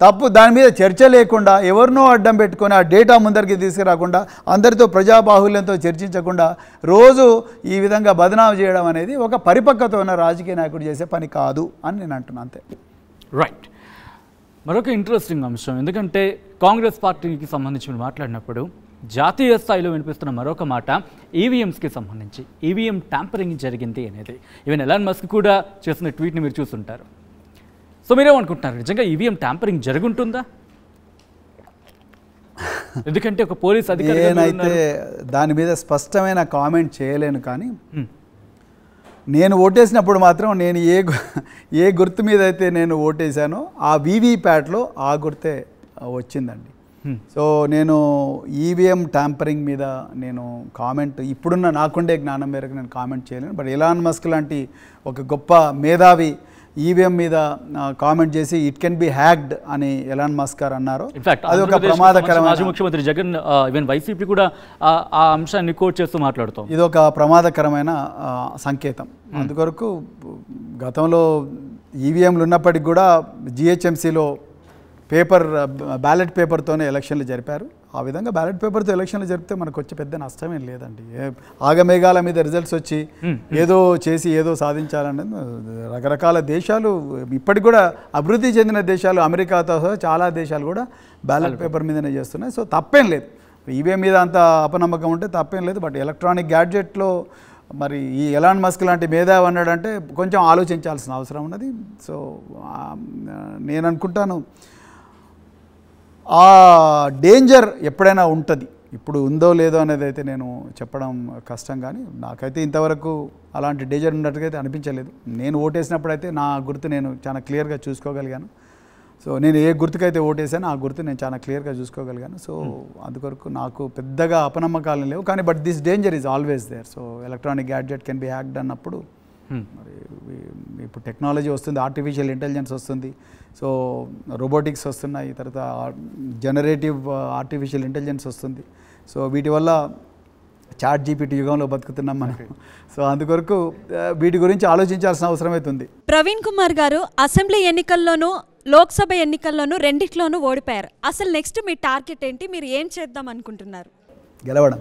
తప్పు దాని మీద చర్చ లేకుండా ఎవరినో అడ్డం పెట్టుకొని ఆ డేటా ముందరికి తీసుకురాకుండా అందరితో ప్రజాబాహుల్యంతో చర్చించకుండా రోజు ఈ విధంగా బదనాం చేయడం అనేది ఒక పరిపక్వత ఉన్న రాజకీయ నాయకుడు చేసే పని కాదు అని నేను అంటున్నాను అంతే. రైట్ మరొక ఇంట్రెస్టింగ్ అంశం. ఎందుకంటే కాంగ్రెస్ పార్టీకి సంబంధించి మీరు మాట్లాడినప్పుడు జాతీయ స్థాయిలో వినిపిస్తున్న మరొక మాట ఈవీఎంస్కి సంబంధించి. ఈవీఎం ట్యాంపరింగ్ జరిగింది అనేది. ఈవెన్ ఎలాన్ మస్క్ కూడా చేసిన ట్వీట్ని మీరు చూస్తుంటారు సో మీరేమనుకుంటున్నారు? నిజంగా ఈవీఎం ట్యాంపరింగ్ జరుగుంటుందా? ఎందుకంటే ఒక పోలీస్ అధికారి నేనైతే దాని మీద స్పష్టమైన కామెంట్ చేయలేను కానీ నేను ఓటేసినప్పుడు మాత్రం నేను ఏ గు- ఏ గుర్తు మీద అయితే నేను ఓటేశానో ఆ వీవీప్యాట్లో ఆ గుర్తే వచ్చిందండి. సో నేను ఈవీఎం ట్యాంపరింగ్ మీద నేను కామెంట్ ఇప్పుడున్న నాకుండే జ్ఞానం మేరకు నేను కామెంట్ చేయలేను. బట్ ఎలాన్ మస్క్ లాంటి ఒక గొప్ప మేధావి ఈవీఎం మీద కామెంట్ చేసి ఇట్ కెన్ బి హ్యాక్డ్ అని ఎలాన్ మస్క్ గారు అన్నారు. అది ఒక ప్రమాదకరమైన మాజీ ముఖ్యమంత్రి జగన్ ఈవెన్ వైసీపీ కూడా ఆ- అంశాన్ని కోట్ చేస్తూ మాట్లాడుతాం ఇది ఒక ప్రమాదకరమైన సంకేతం. అందుకొరకు గతంలో ఈవీఎంలు ఉన్నప్పటికి కూడా జిహెచ్ఎంసీలో పేపర్ బ్యాలెట్ పేపర్తోనే ఎలక్షన్లు జరిపారు. ఆ విధంగా బ్యాలెట్ పేపర్తో ఎలక్షన్లు జరిపితే మనకు వచ్చే పెద్ద నష్టమేం లేదండి. ఆగమేఘాల మీద రిజల్ట్స్ వచ్చి ఏదో చేసి ఏదో సాధించాలనేది రకరకాల దేశాలు ఇప్పటికి కూడా అభివృద్ధి చెందిన దేశాలు అమెరికాతో సహా చాలా దేశాలు కూడా బ్యాలెట్ పేపర్ మీదనే చేస్తున్నాయి. సో తప్పేం లేదు. ఈవీఎం మీద అంత అపనమ్మకం ఉంటే తప్పేం లేదు. బట్ ఎలక్ట్రానిక్ గ్యాడ్జెట్లో మరి ఈ ఎలాన్ మస్క్ లాంటి మేధావి అన్నాడంటే కొంచెం ఆలోచించాల్సిన అవసరం ఉన్నది. సో నేను అనుకుంటాను ఆ డేంజర్ ఎప్పుడైనా ఉంటుంది. ఇప్పుడు ఉందో లేదో అనేది అయితే నేను చెప్పడం కష్టం కానీ నాకైతే ఇంతవరకు అలాంటి డేంజర్ ఉన్నట్టుగా అనిపించలేదు. నేను ఓటేసినప్పుడైతే నా గుర్తు నేను చాలా క్లియర్గా చూసుకోగలిగాను. సో నేను ఏ గుర్తుకైతే ఓటేసానో ఆ గుర్తు నేను చాలా క్లియర్గా చూసుకోగలిగాను. సో అందుకొరకు నాకు పెద్దగా అపనమ్మకాలు లేవు. కానీ but this danger is always there so electronic gadget can be hacked అన్నప్పుడు మరి ఈ- ఇప్పుడు టెక్నాలజీ వస్తుంది ఆర్టిఫిషియల్ ఇంటెలిజెన్స్ వస్తుంది సో రోబోటిక్స్ వస్తున్నాయి తర్వాత జనరేటివ్ ఆర్టిఫిషియల్ ఇంటెలిజెన్స్ వస్తుంది. సో వీటి వల్ల చాట్ జీపీటీ యుగంలో బతుకుతున్నాం మనం. సో అందుకొరకు ఆ, వీటి గురించి ఆలోచించాల్సిన అవసరం అవుతుంది ప్రవీణ్ కుమార్ గారు అసెంబ్లీ ఎన్నికల్లోనూ లోక్సభ ఎన్నికల్లోనూ రెండిట్లోనూ ఓడిపోయారు. అసలు నెక్స్ట్ మీ టార్గెట్ ఏంటి? మీరు ఏం చేద్దాం అనుకుంటున్నారు? గెలవడం.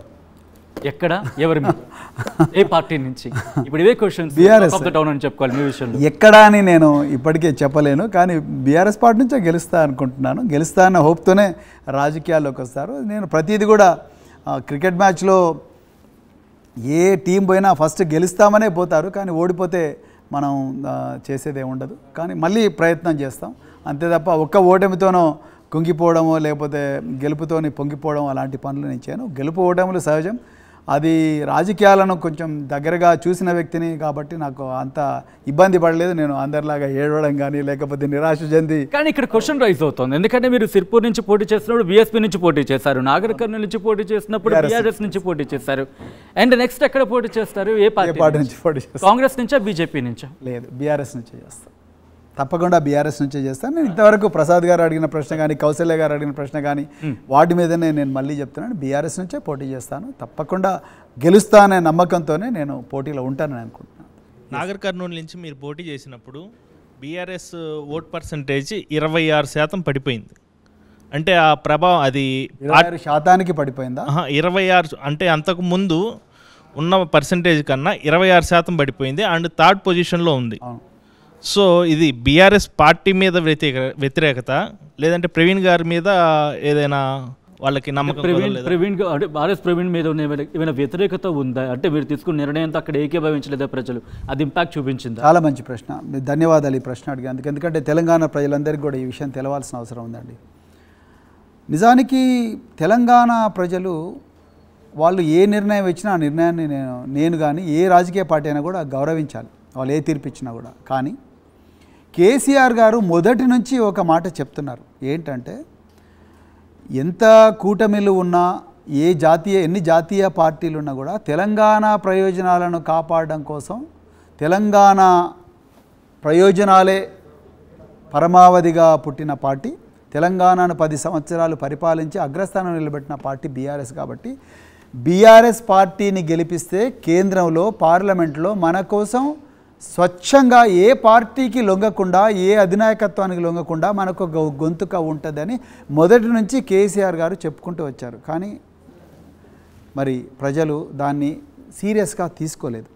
ఎక్కడ? ఎవరి? ఏ పార్టీ నుంచి? ఇప్పుడు ఇవే క్వశ్చన్స్ ద టౌన్ అని చెప్పుకోవాలి మీ విషయంలో. ఎక్కడా అని నేను ఇప్పటికే చెప్పలేను కానీ బీఆర్ఎస్ పార్టీ నుంచే గెలుస్తా అనుకుంటున్నాను. గెలుస్తా అన్న హోప్తోనే రాజకీయాల్లోకి వస్తారు. నేను ప్రతిదీ కూడా క్రికెట్ మ్యాచ్లో ఏ టీం పోయినా ఫస్ట్ గెలుస్తామనే పోతారు కానీ ఓడిపోతే మనం చేసేదే ఉండదు. కానీ మళ్ళీ ప్రయత్నం చేస్తాం. అంతే తప్ప ఒక్క ఓటమితోనో కుంగిపోవడమో లేకపోతే గెలుపుతోని పొంగిపోవడం అలాంటి పనులు నేను చేయను. గెలుపు ఓటములు సహజం. అది రాజకీయాలను కొంచెం దగ్గరగా చూసిన వ్యక్తిని కాబట్టి నాకు అంత ఇబ్బంది పడలేదు. నేను అందరిలాగా ఏడవడం కానీ లేకపోతే నిరాశ చెంది కానీ ఇక్కడ క్వశ్చన్ రైజ్ అవుతుంది. ఎందుకంటే మీరు సిర్పూర్ నుంచి పోటీ చేసినప్పుడు బీఎస్పీ నుంచి పోటీ చేశారు. నాగర్ కర్నూలు నుంచి పోటీ చేసినప్పుడు. బీఆర్ఎస్ నుంచి పోటీ చేశారు. అండ్ నెక్స్ట్ ఎక్కడ పోటీ చేస్తారు? ఏ పార్టీ నుంచి? పోటీ కాంగ్రెస్ నుంచా బీజేపీ నుంచా? లేదు బీఆర్ఎస్ నుంచి చేస్తాం తప్పకుండా బీఆర్ఎస్ నుంచే చేస్తాను. నేను ఇంతవరకు ప్రసాద్ గారు అడిగిన ప్రశ్న కానీ కౌశల్య గారు అడిగిన ప్రశ్న కానీ వాటి మీదనే నేను మళ్ళీ చెప్తున్నాను. బీఆర్ఎస్ నుంచే పోటీ చేస్తాను. తప్పకుండా గెలుస్తానే నమ్మకంతోనే నేను పోటీలో ఉంటానని అనుకుంటున్నాను. నాగర్ కర్నూలు నుంచి మీరు పోటీ చేసినప్పుడు బీఆర్ఎస్ ఓట్ పర్సంటేజ్ ఇరవై ఆరు శాతం పడిపోయింది. అంటే ఆ ప్రభావం అది శాతానికి పడిపోయిందా? ఇరవై ఆరు అంటే అంతకు ముందు ఉన్న పర్సంటేజ్ కన్నా ఇరవై ఆరు శాతం పడిపోయింది. అండ్ థర్డ్ పొజిషన్లో ఉంది. సో ఇది బీఆర్ఎస్ పార్టీ మీద వ్యతిరేక వ్యతిరేకత? లేదంటే ప్రవీణ్ గారి మీద ఏదైనా వాళ్ళకి నమ్మకం ప్రవీణ్? ప్రవీణ్ అంటే ఆర్ఎస్ ప్రవీణ్ మీద ఉన్న ఏమైనా- వ్యతిరేకత ఉందా? అంటే మీరు తీసుకున్న నిర్ణయంతో అక్కడ ఏకీభవించలేదా ప్రజలు? అది ఇంపాక్ట్ చూపించిందా? చాలా మంచి ప్రశ్న. మీ ధన్యవాదాలు ఈ ప్రశ్న అడిగేందుకు. ఎందుకంటే తెలంగాణ ప్రజలందరికీ కూడా ఈ విషయం తెలవాల్సిన అవసరం ఉందండి. నిజానికి తెలంగాణ ప్రజలు వాళ్ళు ఏ నిర్ణయం ఇచ్చినా ఆ నిర్ణయాన్ని నేను నేను కానీ ఏ రాజకీయ పార్టీ అయినా కూడా గౌరవించాలి. వాళ్ళు ఏ తీర్పు ఇచ్చినా కూడా. కానీ కేసీఆర్ గారు మొదటి నుంచి ఒక మాట చెప్తున్నారు. ఏంటంటే ఎంత కూటమిలు ఉన్నా ఏ జాతీయ ఎన్ని జాతీయ పార్టీలు ఉన్నా కూడా తెలంగాణ ప్రయోజనాలను కాపాడడం కోసం తెలంగాణ ప్రయోజనాలే పరమావధిగా పుట్టిన పార్టీ తెలంగాణను పది సంవత్సరాలు పరిపాలించి అగ్రస్థానం నిలబెట్టిన పార్టీ బీఆర్ఎస్ కాబట్టి బీఆర్ఎస్ పార్టీని గెలిపిస్తే కేంద్రంలో పార్లమెంట్లో మన కోసం స్వచ్ఛంగా ఏ పార్టీకి లొంగకుండా ఏ అధినాయకత్వానికి లొంగకుండా మనకు ఒక గొంతుక ఉంటుందని మొదటి నుంచి కేసీఆర్ గారు చెప్పుకుంటూ వచ్చారు. కానీ మరి ప్రజలు దాన్ని సీరియస్గా తీసుకోలేదు.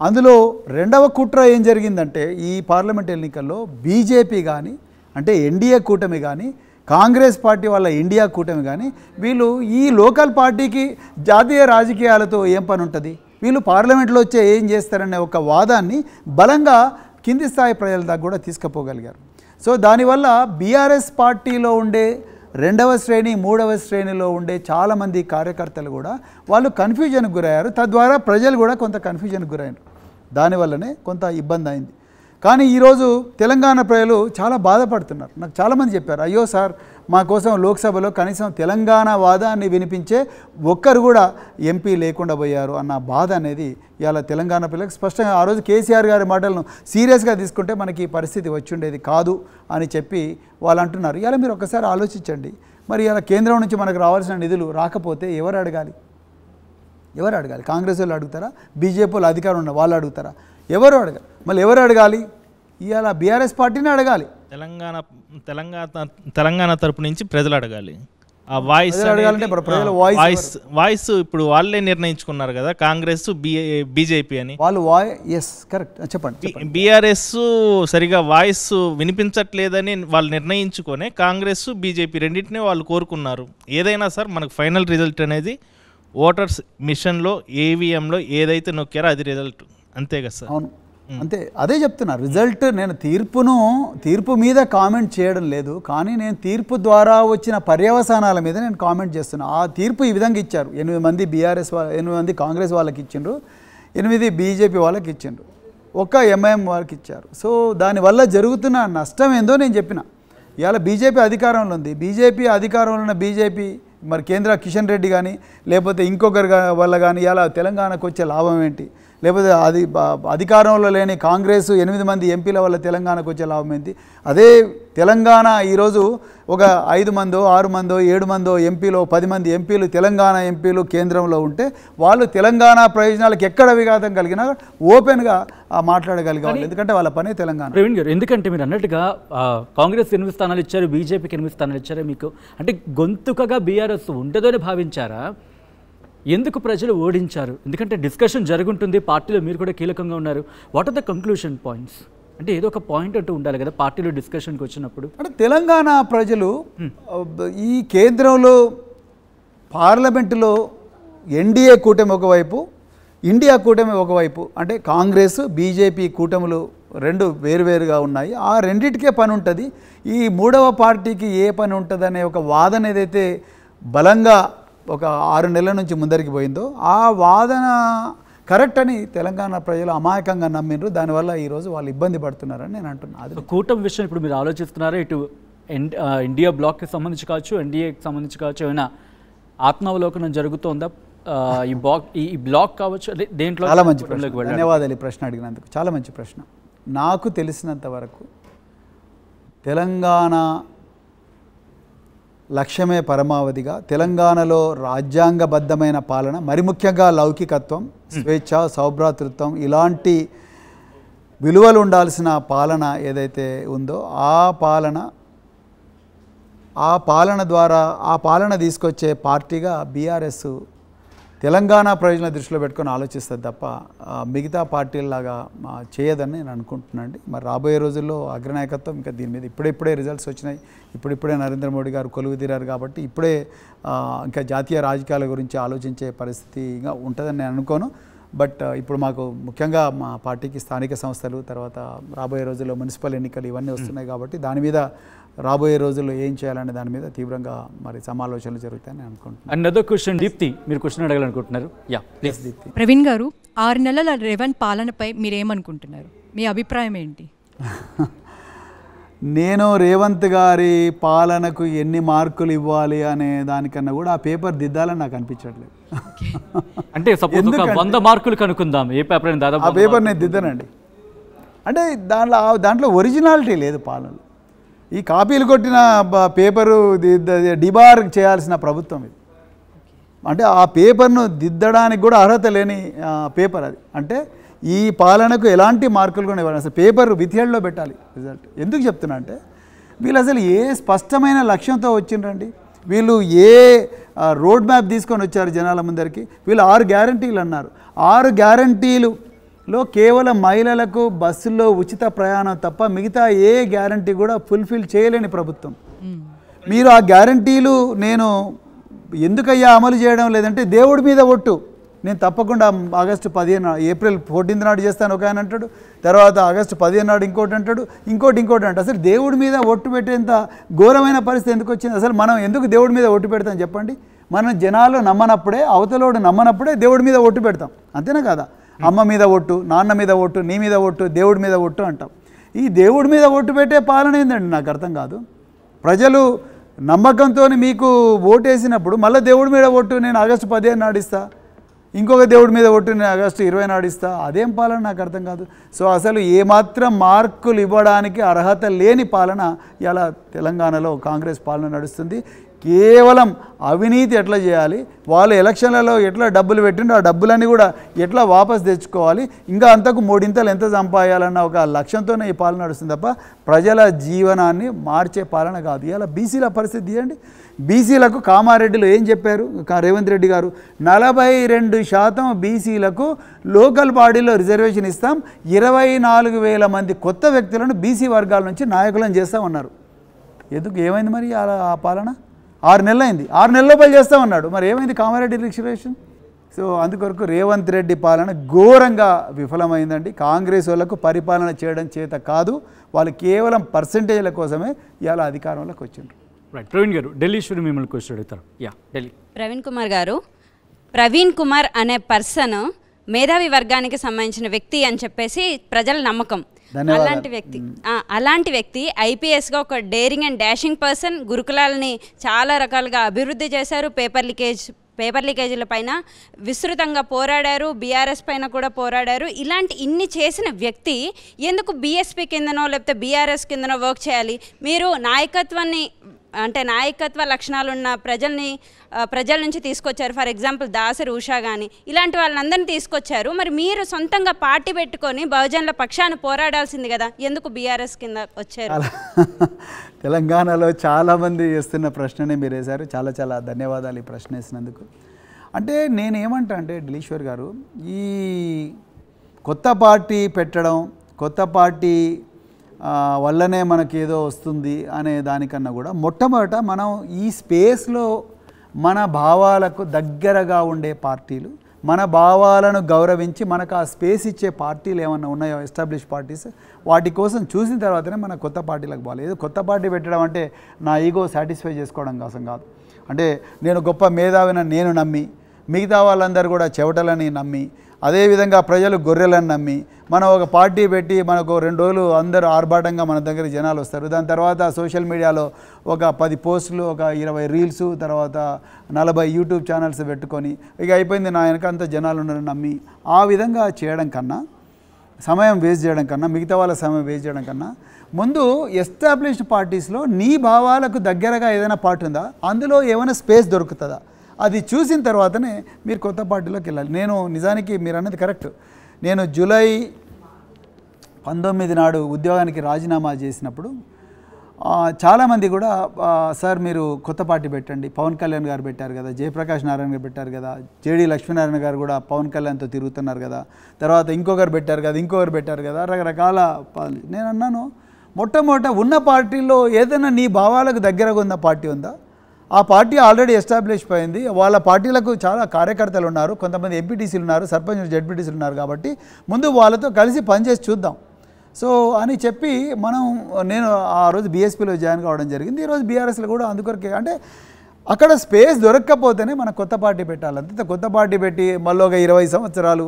అందులో రెండవ కుట్ర ఏం జరిగిందంటే ఈ పార్లమెంట్ ఎన్నికల్లో బీజేపీ కానీ అంటే ఎన్డీఏ కూటమి కానీ కాంగ్రెస్ పార్టీ వాళ్ళ ఇండియా కూటమి కానీ వీళ్ళు ఈ లోకల్ పార్టీకి జాతీయ రాజకీయాలతో ఏం పని ఉంటుంది? వీళ్ళు పార్లమెంట్లో వచ్చే ఏం చేస్తారనే ఒక వాదాన్ని బలంగా కింది స్థాయి ప్రజల దాకా కూడా తీసుకుపోగలిగారు. సో దానివల్ల బీఆర్ఎస్ పార్టీలో ఉండే రెండవ శ్రేణి మూడవ శ్రేణిలో ఉండే చాలామంది కార్యకర్తలు కూడా వాళ్ళు కన్ఫ్యూజన్కి గురయ్యారు. తద్వారా ప్రజలు కూడా కొంత కన్ఫ్యూజన్కి గురయ్యారు. దానివల్లనే కొంత ఇబ్బంది అయింది. కానీ ఈరోజు తెలంగాణ ప్రజలు చాలా బాధపడుతున్నారు. నాకు చాలామంది చెప్పారు అయ్యో సార్ మా కోసం లోక్సభలో కనీసం తెలంగాణ వాదాన్ని వినిపించే ఒక్కరు కూడా ఎంపీ లేకుండా పోయారు అన్న బాధ అనేది ఇవాళ తెలంగాణ పిల్లలకు స్పష్టంగా ఆ రోజు కేసీఆర్ గారి మాటలను సీరియస్గా తీసుకుంటే మనకి ఈ పరిస్థితి వచ్చిండేది కాదు అని చెప్పి వాళ్ళు అంటున్నారు. ఇలా మీరు ఒకసారి ఆలోచించండి. మరి ఇలా కేంద్రం నుంచి మనకు రావాల్సిన నిధులు రాకపోతే ఎవరు అడగాలి? ఎవరు అడగాలి? కాంగ్రెస్ వాళ్ళు అడుగుతారా? బీజేపీ వాళ్ళు అధికారం ఉన్న వాళ్ళు అడుగుతారా? ఎవరు అడగాలి? మళ్ళీ ఎవరు అడగాలి? ఇవాళ బీఆర్ఎస్ పార్టీని అడగాలి. తెలంగాణ తెలంగాణ తెలంగాణ తరపు నుంచి ప్రజలు అడగాలి. ఆ వాయిస్ వాయిస్ వాయిస్ ఇప్పుడు వాళ్ళే నిర్ణయించుకున్నారు కదా కాంగ్రెస్ బీజేపీ అని. వాళ్ళు ఎస్ కరెక్ట్ చెప్పండి చెప్పండి. బీఆర్ఎస్ సరిగా వాయిస్ వినిపించట్లేదని వాళ్ళు నిర్ణయించుకొని కాంగ్రెస్ బీజేపీ రెండింటినీ వాళ్ళు కోరుకున్నారు. ఏదైనా సార్ మనకు ఫైనల్ రిజల్ట్ అనేది ఓటర్స్ మిషన్లో ఏవిఎంలో ఏదైతే నొక్కారో అది రిజల్ట్. అంతే కదా సార్? అవును. అంతే అదే చెప్తున్నా రిజల్ట్ నేను తీర్పును తీర్పు మీద కామెంట్ చేయడం లేదు కానీ నేను తీర్పు ద్వారా వచ్చిన పర్యవసానాల మీద నేను కామెంట్ చేస్తున్నా. ఆ తీర్పు ఈ విధంగా ఇచ్చారు. ఎనిమిది మంది బీఆర్ఎస్ వాళ్ళ ఎనిమిది మంది కాంగ్రెస్ వాళ్ళకి ఇచ్చిండ్రు ఎనిమిది బీజేపీ వాళ్ళకి ఇచ్చిండ్రు ఒక్క ఎంఐఎం వాళ్ళకి ఇచ్చారు. సో దానివల్ల జరుగుతున్న నష్టం ఏందో నేను చెప్పిన. ఇవాళ బీజేపీ అధికారంలో ఉంది. బీజేపీ అధికారంలో ఉన్న బీజేపీ మరి కేంద్ర కిషన్ రెడ్డి కానీ లేకపోతే ఇంకొకరి వల్ల కానీ ఇలా తెలంగాణకు వచ్చే లాభం ఏంటి? లేకపోతే అది అధికారంలో లేని కాంగ్రెస్ ఎనిమిది మంది ఎంపీల వల్ల తెలంగాణకు వచ్చే లాభం ఏంటి? అదే తెలంగాణ ఈరోజు ఒక ఐదు మందో ఆరు మందో ఏడు మందో ఎంపీలో పది మంది ఎంపీలు తెలంగాణ ఎంపీలు కేంద్రంలో ఉంటే వాళ్ళు తెలంగాణ ప్రయోజనాలకు ఎక్కడ విఘాతం కలిగినా ఓపెన్గా మాట్లాడగలిగారు ఎందుకంటే వాళ్ళ పనే తెలంగాణ. ప్రవీణ్ గారు ఎందుకంటే మీరు అన్నట్టుగా కాంగ్రెస్ ఎనిమిది స్థానాలు ఇచ్చారు బీజేపీకి ఎనిమిది స్థానాలు ఇచ్చారు మీకు. అంటే గొంతుకగా బీఆర్ఎస్ ఉంటుందని భావించారా? ఎందుకు ప్రజలు ఓడించారు? ఎందుకంటే డిస్కషన్ జరుగుంటుంది పార్టీలో మీరు కూడా కీలకంగా ఉన్నారు. What are the conclusion points అంటే ఏదో ఒక పాయింట్ అంటూ ఉండాలి కదా పార్టీలో డిస్కషన్కి వచ్చినప్పుడు. అంటే తెలంగాణ ప్రజలు ఈ కేంద్రంలో పార్లమెంటులో ఎన్డీఏ కూటమి ఒకవైపు ఇండియా కూటమి ఒకవైపు అంటే కాంగ్రెస్ బీజేపీ కూటములు రెండు వేరువేరుగా ఉన్నాయి. ఆ రెండిటికే పని ఉంటుంది. ఈ మూడవ పార్టీకి ఏ పని ఉంటుంది అనే ఒక వాదన ఏదైతే బలంగా ఒక ఆరు నెలల నుంచి ముందరికి పోయిందో ఆ వాదన కరెక్ట్ అని తెలంగాణ ప్రజలు అమాయకంగా నమ్మిండ్రు. దానివల్ల ఈరోజు వాళ్ళు ఇబ్బంది పడుతున్నారని నేను అంటున్నాను అది కూటమి విషయం ఇప్పుడు మీరు ఆలోచిస్తున్నారా? ఇటు ఇండియా బ్లాక్కి సంబంధించి కావచ్చు ఎన్డీఏకి సంబంధించి కావచ్చు ఏమైనా ఆత్మావలోకనం జరుగుతోందా? ఈ బ్లాక్ ఈ బ్లాక్ కావచ్చు దేంట్లో చాలా మంచి. ధన్యవాదాలు ఈ ప్రశ్న అడిగినందుకు. చాలా మంచి ప్రశ్న. నాకు తెలిసినంత వరకు తెలంగాణ లక్ష్యమే పరమావధిగా. తెలంగాణలో రాజ్యాంగబద్ధమైన పాలన మరి ముఖ్యంగా లౌకికత్వం స్వేచ్ఛ సౌభ్రాతృత్వం ఇలాంటి విలువలు ఉండాల్సిన పాలన ఏదైతే ఉందో ఆ పాలన ఆ పాలన ద్వారా ఆ పాలన తీసుకొచ్చే పార్టీగా బీఆర్ఎస్ తెలంగాణ ప్రయోజనాల దృష్టిలో పెట్టుకొని ఆలోచిస్తుంది తప్ప మిగతా పార్టీలలాగా చేయదని నేను అనుకుంటున్నానండి మరి రాబోయే రోజుల్లో అగ్రనాయకత్వం ఇంకా దీని మీద ఇప్పుడిప్పుడే రిజల్ట్స్ వచ్చినాయి. ఇప్పుడిప్పుడే నరేంద్ర మోడీ గారు కొలువు తీరారు కాబట్టి ఇప్పుడే ఇంకా జాతీయ రాజకీయాల గురించి ఆలోచించే పరిస్థితిగా ఉంటుందని నేను అనుకోను. బట్ ఇప్పుడు మాకు ముఖ్యంగా మా పార్టీకి స్థానిక సంస్థలు తర్వాత రాబోయే రోజుల్లో మున్సిపల్ ఎన్నికలు ఇవన్నీ వస్తున్నాయి కాబట్టి దాని మీద రాబోయే రోజుల్లో ఏం చేయాలనే దాని మీద తీవ్రంగా మరి సమాలోచనలు జరుగుతాయని నేను అనుకుంటున్నాను. అండ్ క్వశ్చన్ దీప్తి మీరు క్వశ్చన్ అడగాలనుకుంటున్నారు. యా ప్లీజ్ దీప్తి ప్రవీణ్ గారు ఆరు నెలల రేవంత్ పాలనపై మీరేమనుకుంటున్నారు? మీ అభిప్రాయం ఏంటి? నేను రేవంత్ గారి పాలనకు ఎన్ని మార్కులు ఇవ్వాలి అనే దానికన్నా కూడా ఆ పేపర్ దిద్దాలని నాకు అనిపించట్లేదు. అంటే సపోజ్ వంద మార్కులు కనుక్కుందాం ఏ పేపర్ దాదాపు ఆ పేపర్ నేను దిద్దనండి. అంటే దాంట్లో దాంట్లో ఒరిజినాలిటీ లేదు పాలనలో. ఈ కాపీలు కొట్టిన పేపరు డిబార్ చేయాల్సిన ప్రభుత్వం ఇది. అంటే ఆ పేపర్ను దిద్దడానికి కూడా అర్హత లేని పేపర్ అది. అంటే ఈ పాలనకు ఎలాంటి మార్కులు కూడా ఇవ్వాలి అసలు పేపర్ విధిహేడ్లో పెట్టాలి రిజల్ట్. ఎందుకు చెప్తున్నా అంటే వీళ్ళు అసలు ఏ స్పష్టమైన లక్ష్యంతో వచ్చిండ్రండి? వీళ్ళు ఏ రోడ్ మ్యాప్ తీసుకొని వచ్చారు జనాల ముందరికి? వీళ్ళు ఆరు గ్యారంటీలు అన్నారు. ఆరు గ్యారంటీలు లో కేవలం మహిళలకు బస్సుల్లో ఉచిత ప్రయాణం తప్ప మిగతా ఏ గ్యారంటీ కూడా ఫుల్ఫిల్ చేయలేని ప్రభుత్వం. మీరు ఆ గ్యారంటీలు నేను ఎందుకయ్యా అమలు చేయడం లేదంటే దేవుడి మీద ఒట్టు. నేను తప్పకుండా ఆగస్టు పదిహేను ఏప్రిల్ ఫోర్టీన్త్ నాడు చేస్తాను ఒక ఆయన అంటాడు. తర్వాత ఆగస్టు పదిహేను నాడు ఇంకోటి అంటాడు. ఇంకోటి ఇంకోటి అంటాడు. అసలు దేవుడి మీద ఒట్టు పెట్టేంత ఘోరమైన పరిస్థితి ఎందుకు వచ్చింది? అసలు మనం ఎందుకు దేవుడి మీద ఒట్టు పెడతాం చెప్పండి? మనం జనాలు నమ్మనప్పుడే అవతలోడు నమ్మనప్పుడే దేవుడి మీద ఒట్టు పెడతాం. అంతేనా కదా? అమ్మ మీద ఒట్టు నాన్న మీద ఒట్టు నీ మీద ఒట్టు దేవుడి మీద ఒట్టు అంటాం. ఈ దేవుడి మీద ఒట్టు పెట్టే పాలన ఏందండి? నాకు అర్థం కాదు. ప్రజలు నమ్మకంతో మీకు ఓటేసినప్పుడు మళ్ళీ దేవుడి మీద ఒట్టు నేను ఆగస్టు పదిహేను నాడిస్తాను ఇంకొక దేవుడి మీద ఒట్టిన నేను ఆగస్టు ఇరవై నాడిస్తా అదేం పాలన? నాకు అర్థం కాదు. సో అసలు ఏమాత్రం మార్కులు ఇవ్వడానికి అర్హత లేని పాలన ఇలా తెలంగాణలో కాంగ్రెస్ పాలన నడుస్తుంది. కేవలం అవినీతి ఎట్లా చేయాలి? వాళ్ళు ఎలక్షన్లలో ఎట్లా డబ్బులు పెట్టిండో ఆ డబ్బులన్నీ కూడా ఎట్లా వాపస్ తెచ్చుకోవాలి? ఇంకా అంతకు మూడింతలు ఎంత సంపాయాలన్న ఒక లక్ష్యంతోనే ఈ పాలన నడుస్తుంది తప్ప ప్రజల జీవనాన్ని మార్చే పాలన కాదు. ఇలా బీసీల పరిస్థితి తీయండి బీసీలకు కామారెడ్డిలో ఏం చెప్పారు? రేవంత్ రెడ్డి గారు నలభై రెండు శాతం బీసీలకు లోకల్ బాడీలో రిజర్వేషన్ ఇస్తాం ఇరవై నాలుగు వేల మంది కొత్త వ్యక్తులను బీసీ వర్గాల నుంచి నాయకులను చేస్తామన్నారు. ఎందుకు? ఏమైంది మరి అలా ఆ పాలన? ఆరు నెలలు అయింది ఆరు నెలల లోపల చేస్తామన్నాడు మరి ఏమైంది కామారెడ్డి రిజర్వేషన్ సో అందుకొరకు రేవంత్ రెడ్డి పాలన ఘోరంగా విఫలమైందండి. కాంగ్రెస్ వాళ్ళకు పరిపాలన చేయడం చేత కాదు వాళ్ళు కేవలం పర్సంటేజ్ల కోసమే ఇవాళ అధికారంలోకి వచ్చిండ్రు. రైట్ ప్రవీణ్ గారు ఢిల్లీ మిమ్మల్ని క్వశ్చన్ అడుగుతారు. యా ఢిల్లీ. ప్రవీణ్ కుమార్ గారు ప్రవీణ్ కుమార్ అనే పర్సన్ మేధావి వర్గానికి సంబంధించిన వ్యక్తి అని చెప్పేసి ప్రజల నమ్మకం. అలాంటి వ్యక్తి. ఆ, అలాంటి వ్యక్తి ఐపీఎస్గా ఒక డేరింగ్ అండ్ డాషింగ్ పర్సన్ గురుకులాలని చాలా రకాలుగా అభివృద్ధి చేశారు. పేపర్ లీకేజ్ పేపర్ లీకేజీల పైన విస్తృతంగా పోరాడారు. బీఆర్ఎస్ పైన కూడా పోరాడారు. ఇలాంటి ఇన్ని చేసిన వ్యక్తి ఎందుకు బీఎస్పీ కిందనో లేకపోతే బీఆర్ఎస్ కిందనో వర్క్ చేయాలి? మీరు నాయకత్వాన్ని అంటే నాయకత్వ లక్షణాలు ఉన్న ప్రజల్ని ప్రజల నుంచి తీసుకొచ్చారు. ఫర్ ఎగ్జాంపుల్ దాసరి ఉషా కానీ ఇలాంటి వాళ్ళందరినీ తీసుకొచ్చారు. మరి మీరు సొంతంగా పార్టీ పెట్టుకొని బహుజనుల పక్షాన పోరాడాల్సింది కదా. ఎందుకు బీఆర్ఎస్ కింద వచ్చారు? తెలంగాణలో చాలామంది వేస్తున్న ప్రశ్ననే మీరు వేశారు. చాలా చాలా ధన్యవాదాలు ఈ ప్రశ్న వేసినందుకు. అంటే నేను అంటే ఢిలీశ్వర్ గారు ఈ కొత్త పార్టీ పెట్టడం కొత్త పార్టీ వల్లనే మనకి ఏదో వస్తుంది అనే దానికన్నా కూడా మొట్టమొదట మనం ఈ స్పేస్లో మన భావాలకు దగ్గరగా ఉండే పార్టీలు మన భావాలను గౌరవించి మనకు ఆ స్పేస్ ఇచ్చే పార్టీలు ఏమన్నా ఉన్నాయో? Establish parties. వాటి కోసం చూసిన తర్వాతనే మన కొత్త పార్టీలకు పోవాలి ఏదో కొత్త పార్టీ పెట్టడం అంటే నా ఈగో సాటిస్ఫై చేసుకోవడం కోసం కాదు. అంటే నేను గొప్ప మేధావిని నేను నమ్మి మిగతా వాళ్ళందరూ కూడా చెవటలని నమ్మి అదేవిధంగా ప్రజలు గొర్రెలను నమ్మి మనం ఒక పార్టీ పెట్టి మనకు రెండు రోజులు అందరూ ఆర్భాటంగా మన దగ్గర జనాలు వస్తారు. దాని తర్వాత సోషల్ మీడియాలో ఒక పది పోస్టులు ఒక ఇరవై రీల్స్ తర్వాత నలభై యూట్యూబ్ ఛానల్స్ పెట్టుకొని ఇక అయిపోయింది నా వెనక అంత జనాలు ఉన్నారని నమ్మి ఆ విధంగా చేయడం కన్నా సమయం వేస్ట్ చేయడం కన్నా మిగతా వాళ్ళ సమయం వేస్ట్ చేయడం కన్నా ముందు ఎస్టాబ్లిష్డ్ పార్టీస్లో నీ భావాలకు దగ్గరగా ఏదైనా పార్టీ ఉందా? అందులో ఏమైనా స్పేస్ దొరుకుతుందా? అది చూసిన తర్వాతనే మీరు కొత్త పార్టీలోకి వెళ్ళాలి. నేను నిజానికి మీరు అన్నది కరెక్ట్. నేను జూలై పంతొమ్మిది నాడు ఉద్యోగానికి రాజీనామా చేసినప్పుడు చాలామంది కూడా సార్ మీరు కొత్త పార్టీ పెట్టండి. పవన్ కళ్యాణ్ గారు పెట్టారు కదా జయప్రకాష్ నారాయణ గారు పెట్టారు కదా జేడి లక్ష్మీనారాయణ గారు కూడా పవన్ కళ్యాణ్తో తిరుగుతున్నారు కదా తర్వాత ఇంకొకరు పెట్టారు కదా ఇంకొకరు పెట్టారు కదా రకరకాల పార్టీ. నేను అన్నాను మొట్టమొదట ఉన్న పార్టీలో ఏదైనా నీ భావాలకు దగ్గరగా ఉన్న పార్టీ ఉందా? ఆ పార్టీ ఆల్రెడీ ఎస్టాబ్లిష్ అయింది వాళ్ళ పార్టీలకు చాలా కార్యకర్తలు ఉన్నారు. కొంతమంది ఎంపీటీసీలు ఉన్నారు సర్పంచ్ జడ్పీటీసీలు ఉన్నారు కాబట్టి ముందు వాళ్ళతో కలిసి పనిచేసి చూద్దాం. సో అని చెప్పి మనం నేను ఆ రోజు బీఎస్పీలో జాయిన్ కావడం జరిగింది. ఈరోజు బీఆర్ఎస్లో కూడా అందుకొరకే అంటే అక్కడ స్పేస్ దొరక్కపోతేనే మనం కొత్త పార్టీ పెట్టాలి. అంతే కొత్త పార్టీ పెట్టి మళ్ళీ ఒక ఇరవై సంవత్సరాలు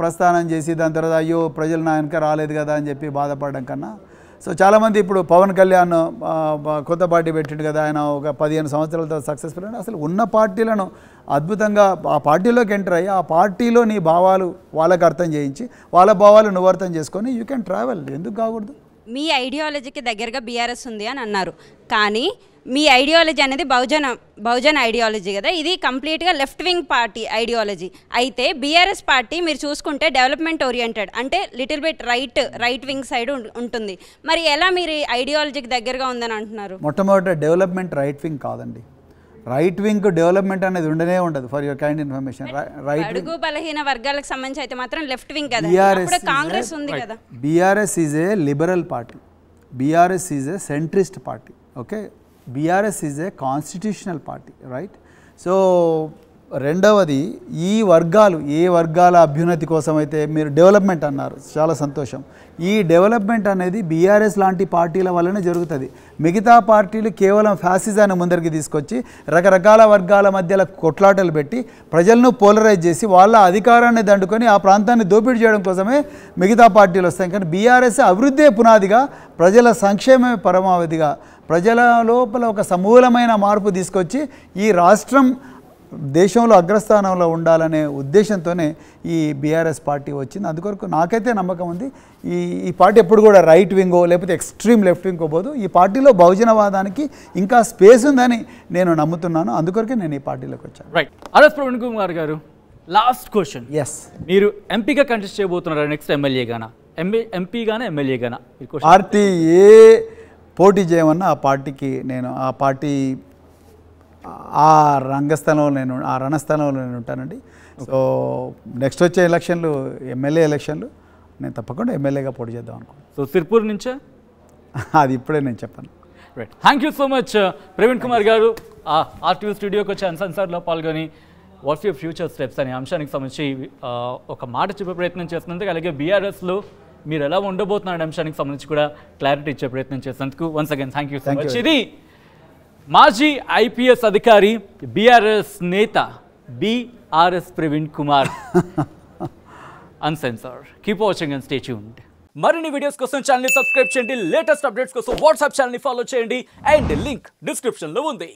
ప్రస్థానం చేసి దాని తర్వాత అయ్యో ప్రజలు నా వెనక రాలేదు కదా అని చెప్పి బాధపడడం కన్నా సో చాలామంది ఇప్పుడు పవన్ కళ్యాణ్ కొత్త పార్టీ పెట్టిండు కదా ఆయన ఒక పదిహేను సంవత్సరాలతో సక్సెస్ఫుల్ అంటే అసలు ఉన్న పార్టీలను అద్భుతంగా ఆ పార్టీలోకి ఎంటర్ అయ్యి ఆ పార్టీలో నీ భావాలు వాళ్ళకి అర్థం చేయించి వాళ్ళ భావాలు నువ్వు అర్థం చేసుకొని యూ కెన్ ట్రావెల్ ఎందుకు కాకూడదు? మీ ఐడియాలజీకి దగ్గరగా బీఆర్ఎస్ ఉంది అని అన్నారు. కానీ మీ ఐడియాలజీ అనేది బహుజన బహుజన ఐడియాలజీ కదా. ఇది కంప్లీట్గా లెఫ్ట్ వింగ్ పార్టీ ఐడియాలజీ అయితే బీఆర్ఎస్ పార్టీ మీరు చూసుకుంటే డెవలప్మెంట్ ఓరియంటెడ్ అంటే little bit right right wing side ఉంటుంది. మరి ఎలా మీరు ఐడియాలజీకి దగ్గరగా ఉందని అంటున్నారు? మొట్టమొదట డెవలప్మెంట్ రైట్ వింగ్ కాదండి. రైట్ వింగ్ డెవలప్మెంట్ అనేది ఉండనే ఉండదు for your kind information right అడుగు బలహీన వర్గాలకు సంబంధించి అయితే మాత్రం లెఫ్ట్ వింగ్ కదా. కాంగ్రెస్ ఉంది కదా. BRS is a liberal party BRS is a centrist party okay BRS is a constitutional party right so రెండవది ఈ వర్గాలు ఏ వర్గాల అభ్యున్నతి కోసం అయితే మీరు డెవలప్మెంట్ అన్నారు. చాలా సంతోషం. ఈ డెవలప్మెంట్ అనేది బీఆర్ఎస్ లాంటి పార్టీల వల్లనే జరుగుతుంది. మిగతా పార్టీలు కేవలం ఫ్యాసిజాన్ని ముందరికి తీసుకొచ్చి రకరకాల వర్గాల మధ్యలో కొట్లాటలు పెట్టి ప్రజలను పోలరైజ్ చేసి వాళ్ళ అధికారాన్ని దండుకొని ఆ ప్రాంతాన్ని దోపిడీ చేయడం కోసమే మిగతా పార్టీలు వస్తాయి. కానీ బీఆర్ఎస్ అభివృద్ధే పునాదిగా ప్రజల సంక్షేమమే పరమావధిగా ప్రజల లోపల ఒక సమూలమైన మార్పు తీసుకొచ్చి ఈ రాష్ట్రం దేశంలో అగ్రస్థానంలో ఉండాలనే ఉద్దేశంతోనే ఈ బీఆర్ఎస్ పార్టీ వచ్చింది. అందుకొరకు నాకైతే నమ్మకం ఉంది. ఈ ఈ పార్టీ ఎప్పుడు కూడా రైట్ వింగో లేకపోతే ఎక్స్ట్రీమ్ లెఫ్ట్ వింగో పోదు. ఈ పార్టీలో బహుజనవాదానికి ఇంకా స్పేస్ ఉందని నేను నమ్ముతున్నాను. అందుకొరకే నేను ఈ పార్టీలోకి వచ్చాను. రైట్ అరస్ ప్రవీణ్ కుమార్ గారు లాస్ట్ క్వశ్చన్ ఎస్ మీరు ఎంపీగా కంటెస్ట్ చేయబోతున్నారా నెక్స్ట్ ఎమ్మెల్యేగానా ఎంపీ ఎంపీగానా ఎమ్మెల్యేగానా పార్టీ ఏ పోటీ చేయమన్నా ఆ పార్టీకి నేను ఆ పార్టీ ఆ రంగస్థలంలో నేను ఆ రణస్థలంలో నేను ఉంటానండి. సో నెక్స్ట్ వచ్చే ఎలక్షన్లు ఎమ్మెల్యే ఎలక్షన్లు నేను తప్పకుండా ఎమ్మెల్యేగా పోటీ చేద్దాం అనుకుంటున్నాను. సో సిర్పూర్ నుంచే? అది ఇప్పుడే నేను చెప్పాను. Right thank you so much Praveen Kumar garu. ఆ ఆర్టీవీ స్టూడియోకి వచ్చి అన్సన్సార్లో పాల్గొని వాట్స్ యూర్ ఫ్యూచర్ స్టెప్స్ అనే అంశానికి సంబంధించి ఒక మాట చెప్పే ప్రయత్నం చేస్తున్నందుకు అలాగే బీఆర్ఎస్లో మీరు ఎలా ఉండబోతున్న అంశానికి సంబంధించి కూడా క్లారిటీ ఇచ్చే ప్రయత్నం చేసినందుకు once again thank you so. Much ఇది మాజీ ఐపీఎస్ అధికారి బీఆర్ఎస్ నేత BRS Praveen Kumar. Uncensor keep watching and stay tuned మరిన్ని వీడియోస్ కోసం ఛానల్ సబ్స్క్రైబ్ చేయండి. లేటెస్ట్ అప్డేట్స్ కోసం వాట్సాప్ ఛానల్ ఫాలో చేయండి. అండ్ లింక్ డిస్క్రిప్షన్లో ఉంది.